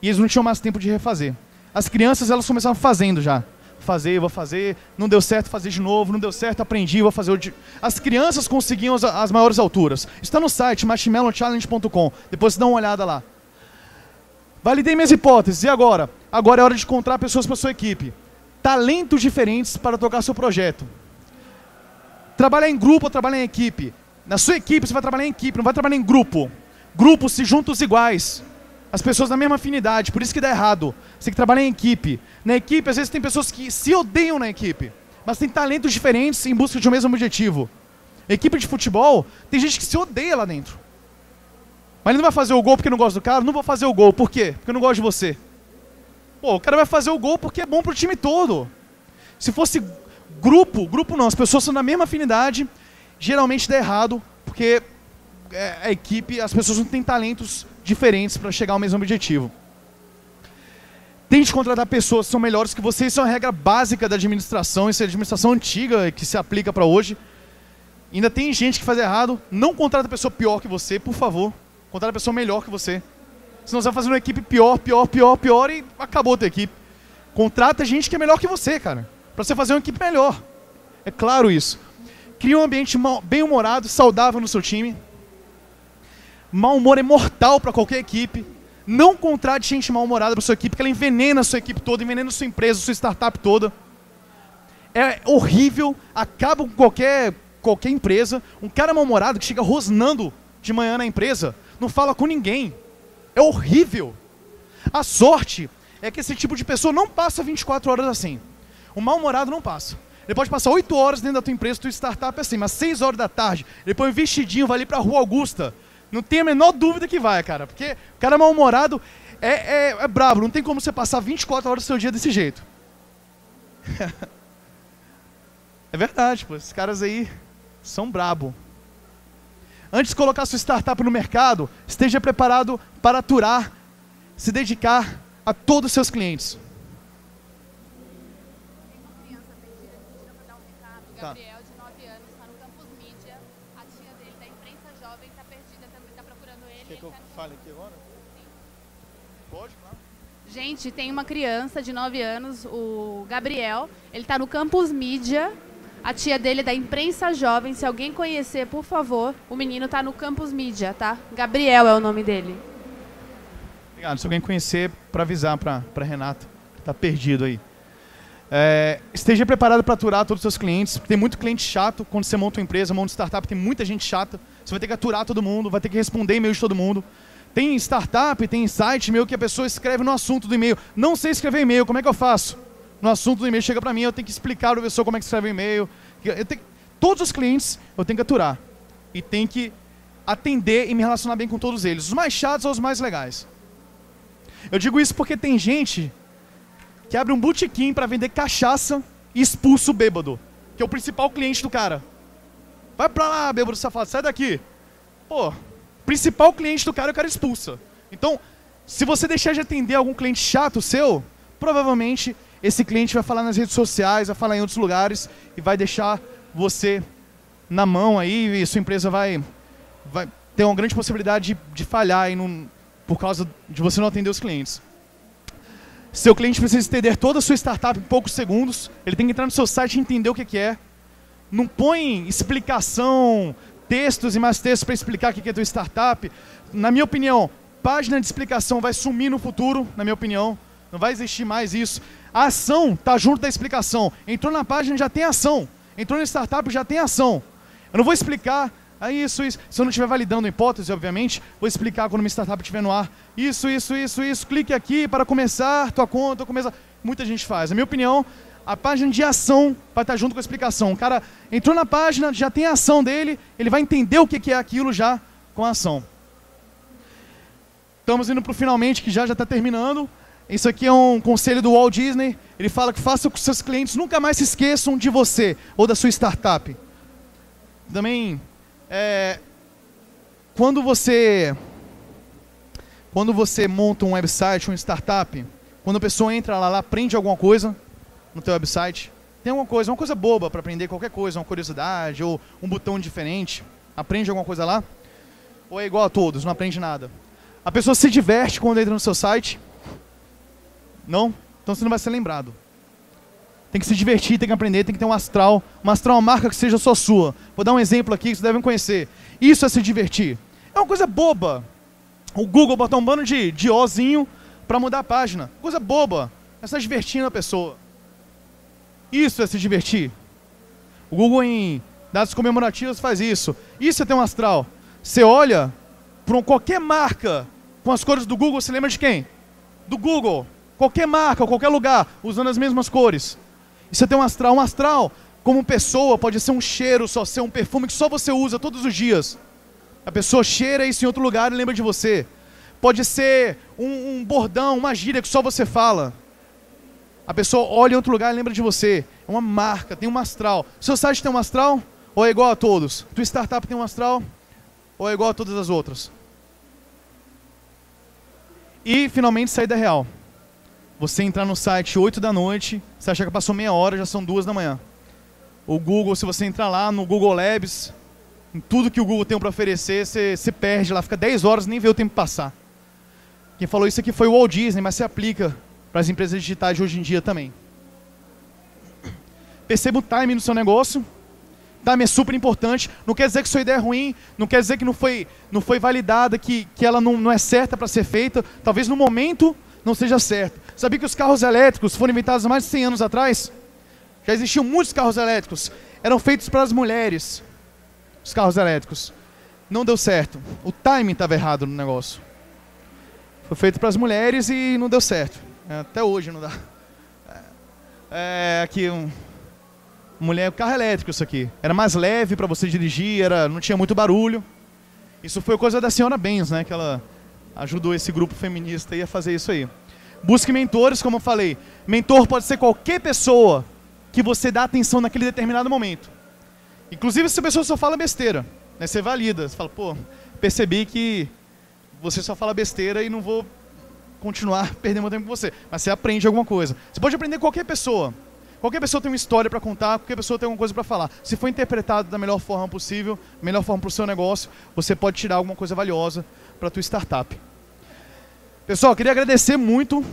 e eles não tinham mais tempo de refazer. As crianças, elas começavam fazendo já. Fazer, vou fazer, não deu certo, fazer de novo, não deu certo, aprendi, vou fazer. De... As crianças conseguiam as, as maiores alturas. Está no site marshmallowchallenge.com. Depois dá uma olhada lá. Validei minhas hipóteses. E agora? Agora é hora de encontrar pessoas para sua equipe. Talentos diferentes para tocar seu projeto. Trabalhar em grupo ou trabalhar em equipe? Na sua equipe você vai trabalhar em equipe, não vai trabalhar em grupo. Grupos se juntam os iguais. As pessoas da mesma afinidade, por isso que dá errado. Você tem que trabalhar em equipe. Na equipe, às vezes tem pessoas que se odeiam na equipe, mas tem talentos diferentes em busca de um mesmo objetivo. Equipe de futebol, tem gente que se odeia lá dentro. Mas ele não vai fazer o gol porque não gosta do cara? Não vou fazer o gol. Por quê? Porque eu não gosto de você. Pô, o cara vai fazer o gol porque é bom pro time todo. Se fosse Grupo, grupo não, as pessoas são da mesma afinidade, geralmente dá errado, porque é, a equipe, as pessoas não têm talentos diferentes para chegar ao mesmo objetivo. Tente contratar pessoas que são melhores que você, isso é uma regra básica da administração, isso é administração antiga que se aplica para hoje. Ainda tem gente que faz errado, não contrata pessoa pior que você, por favor. Contrata pessoa melhor que você. Senão você vai fazer uma equipe pior, pior, pior, pior e acabou a tua equipe. Contrata gente que é melhor que você, cara para você fazer uma equipe melhor. É claro isso. Cria um ambiente bem-humorado, saudável no seu time. Mal humor é mortal para qualquer equipe. Não contrate gente mal-humorada para sua equipe, porque ela envenena a sua equipe toda, envenena a sua empresa, a sua startup toda. É horrível, acaba com qualquer, qualquer empresa. Um cara mal-humorado que chega rosnando de manhã na empresa, não fala com ninguém. É horrível. A sorte é que esse tipo de pessoa não passa 24 horas assim. O mal-humorado não passa. Ele pode passar 8 horas dentro da tua empresa, tua startup é assim, mas 6 horas da tarde, ele põe um vestidinho, vai ali pra Rua Augusta. Não tem a menor dúvida que vai, cara. Porque o cara mal-humorado é, é, é brabo. Não tem como você passar 24 horas do seu dia desse jeito. é verdade, pô. Esses caras aí são brabo. Antes de colocar sua startup no mercado, esteja preparado para aturar, se dedicar a todos os seus clientes. Gabriel, de 9 anos, está no Campus Mídia. A tia dele da imprensa jovem está perdida também, está procurando ele. Quer que eu fale aqui agora? Sim. Pode, claro. Gente, tem uma criança de 9 anos, o Gabriel. Ele está no Campus Mídia. A tia dele é da imprensa jovem. Se alguém conhecer, por favor, o menino está no Campus Mídia, tá? Gabriel é o nome dele. Obrigado. Se alguém conhecer, para avisar para Renata, que tá perdido aí. É, esteja preparado para aturar todos os seus clientes. Tem muito cliente chato quando você monta uma empresa, monta uma startup, tem muita gente chata. Você vai ter que aturar todo mundo, vai ter que responder e-mail de todo mundo. Tem startup, tem site e-mail que a pessoa escreve no assunto do e-mail. Não sei escrever e-mail, como é que eu faço? No assunto do e-mail chega para mim, eu tenho que explicar para a pessoa como é que escreve e-mail. Todos os clientes eu tenho que aturar. E tenho que atender e me relacionar bem com todos eles. Os mais chatos ou os mais legais. Eu digo isso porque tem gente que abre um botequim para vender cachaça e expulsa o bêbado, que é o principal cliente do cara. Vai pra lá, bêbado safado, sai daqui. Pô, principal cliente do cara, o cara expulsa. Então, se você deixar de atender algum cliente chato seu, provavelmente esse cliente vai falar nas redes sociais, vai falar em outros lugares e vai deixar você na mão aí e sua empresa vai, vai ter uma grande possibilidade de, de falhar aí num, por causa de você não atender os clientes. Seu cliente precisa entender toda a sua startup em poucos segundos. Ele tem que entrar no seu site e entender o que, é. Não põe explicação textos e mais textos para explicar o que é tua startup. Na minha opinião, página de explicação vai sumir no futuro, na minha opinião. Não vai existir mais isso. A ação está junto da explicação. Entrou na página, já tem ação. Entrou na startup, já tem ação. Eu não vou explicar ah, isso, isso. Se eu não estiver validando hipótese, obviamente, vou explicar quando uma startup estiver no ar. Isso, isso, isso, isso. Clique aqui para começar tua conta, começa. Muita gente faz. Na minha opinião, a página de ação vai estar junto com a explicação. O cara entrou na página, já tem a ação dele, ele vai entender o que é aquilo já com a ação. Estamos indo para o finalmente, que já já está terminando. Isso aqui é um conselho do Walt Disney. Ele fala que faça com que seus clientes nunca mais se esqueçam de você ou da sua startup. Também, é, quando você quando você monta um website, uma startup, quando a pessoa entra lá, lá aprende alguma coisa, no teu website. Tem alguma coisa, uma coisa boba para aprender qualquer coisa, uma curiosidade ou um botão diferente. Aprende alguma coisa lá? Ou é igual a todos, não aprende nada? A pessoa se diverte quando entra no seu site? Não? Então você não vai ser lembrado. Tem que se divertir, tem que aprender, tem que ter um astral. Um astral uma marca que seja só sua. Vou dar um exemplo aqui que vocês devem conhecer. Isso é se divertir. É uma coisa boba. O Google botar um bando de, de Ozinho para mudar a página. Coisa boba. É só divertindo a pessoa. Isso é se divertir. O Google em dados comemorativos faz isso. Isso é ter um astral. Você olha para qualquer marca com as cores do Google, você lembra de quem? Do Google. Qualquer marca, qualquer lugar, usando as mesmas cores. É ter um astral. Um astral, como pessoa, pode ser um cheiro, só ser um perfume que só você usa todos os dias. A pessoa cheira isso em outro lugar e lembra de você. Pode ser um, um bordão, uma gíria que só você fala. A pessoa olha em outro lugar e lembra de você. É uma marca, tem um astral. Seu site tem um astral? Ou é igual a todos? Tua startup tem um astral? Ou é igual a todas as outras? E finalmente saída real. Você entrar no site 8 da noite, você acha que passou meia hora, já são duas da manhã. O Google, se você entrar lá no Google Labs, em tudo que o Google tem para oferecer, você, você perde lá, fica 10 horas, nem vê o tempo passar. Quem falou isso aqui foi o Walt Disney, mas se aplica para as empresas digitais de hoje em dia também. Perceba o time no seu negócio. Time é super importante. Não quer dizer que sua ideia é ruim, não quer dizer que não foi, não foi validada, que, que ela não, não é certa para ser feita. Talvez no momento não seja certa. Sabia que os carros elétricos foram inventados mais de 100 anos atrás? Já existiam muitos carros elétricos. Eram feitos para as mulheres. Os carros elétricos. Não deu certo. O timing estava errado no negócio. Foi feito para as mulheres e não deu certo. É, até hoje não dá. É, é aqui um mulher, carro elétrico isso aqui. Era mais leve para você dirigir, era, não tinha muito barulho. Isso foi coisa da senhora Benz, né, que ela ajudou esse grupo feminista a fazer isso aí. Busque mentores, como eu falei. Mentor pode ser qualquer pessoa que você dá atenção naquele determinado momento. Inclusive se a pessoa só fala besteira, né, você valida, você fala, pô, percebi que você só fala besteira e não vou continuar perdendo tempo com você. Mas você aprende alguma coisa. Você pode aprender qualquer pessoa. Qualquer pessoa tem uma história para contar, qualquer pessoa tem alguma coisa para falar. Se for interpretado da melhor forma possível, melhor forma para o seu negócio, você pode tirar alguma coisa valiosa para a tua startup. Pessoal, queria agradecer muito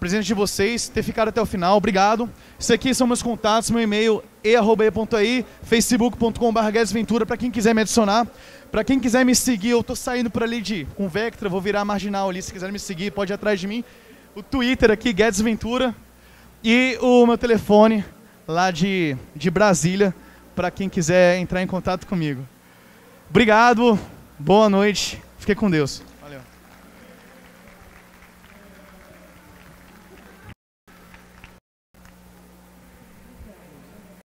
presença de vocês, ter ficado até o final. Obrigado. Isso aqui são meus contatos, meu e-mail e.e.aí, facebook.com.br Ventura, para quem quiser me adicionar. Para quem quiser me seguir, eu tô saindo por ali de com Vectra, vou virar marginal ali. Se quiser me seguir, pode ir atrás de mim. O Twitter aqui, Guedes Ventura. E o meu telefone lá de, de Brasília, para quem quiser entrar em contato comigo. Obrigado, boa noite, fique com Deus.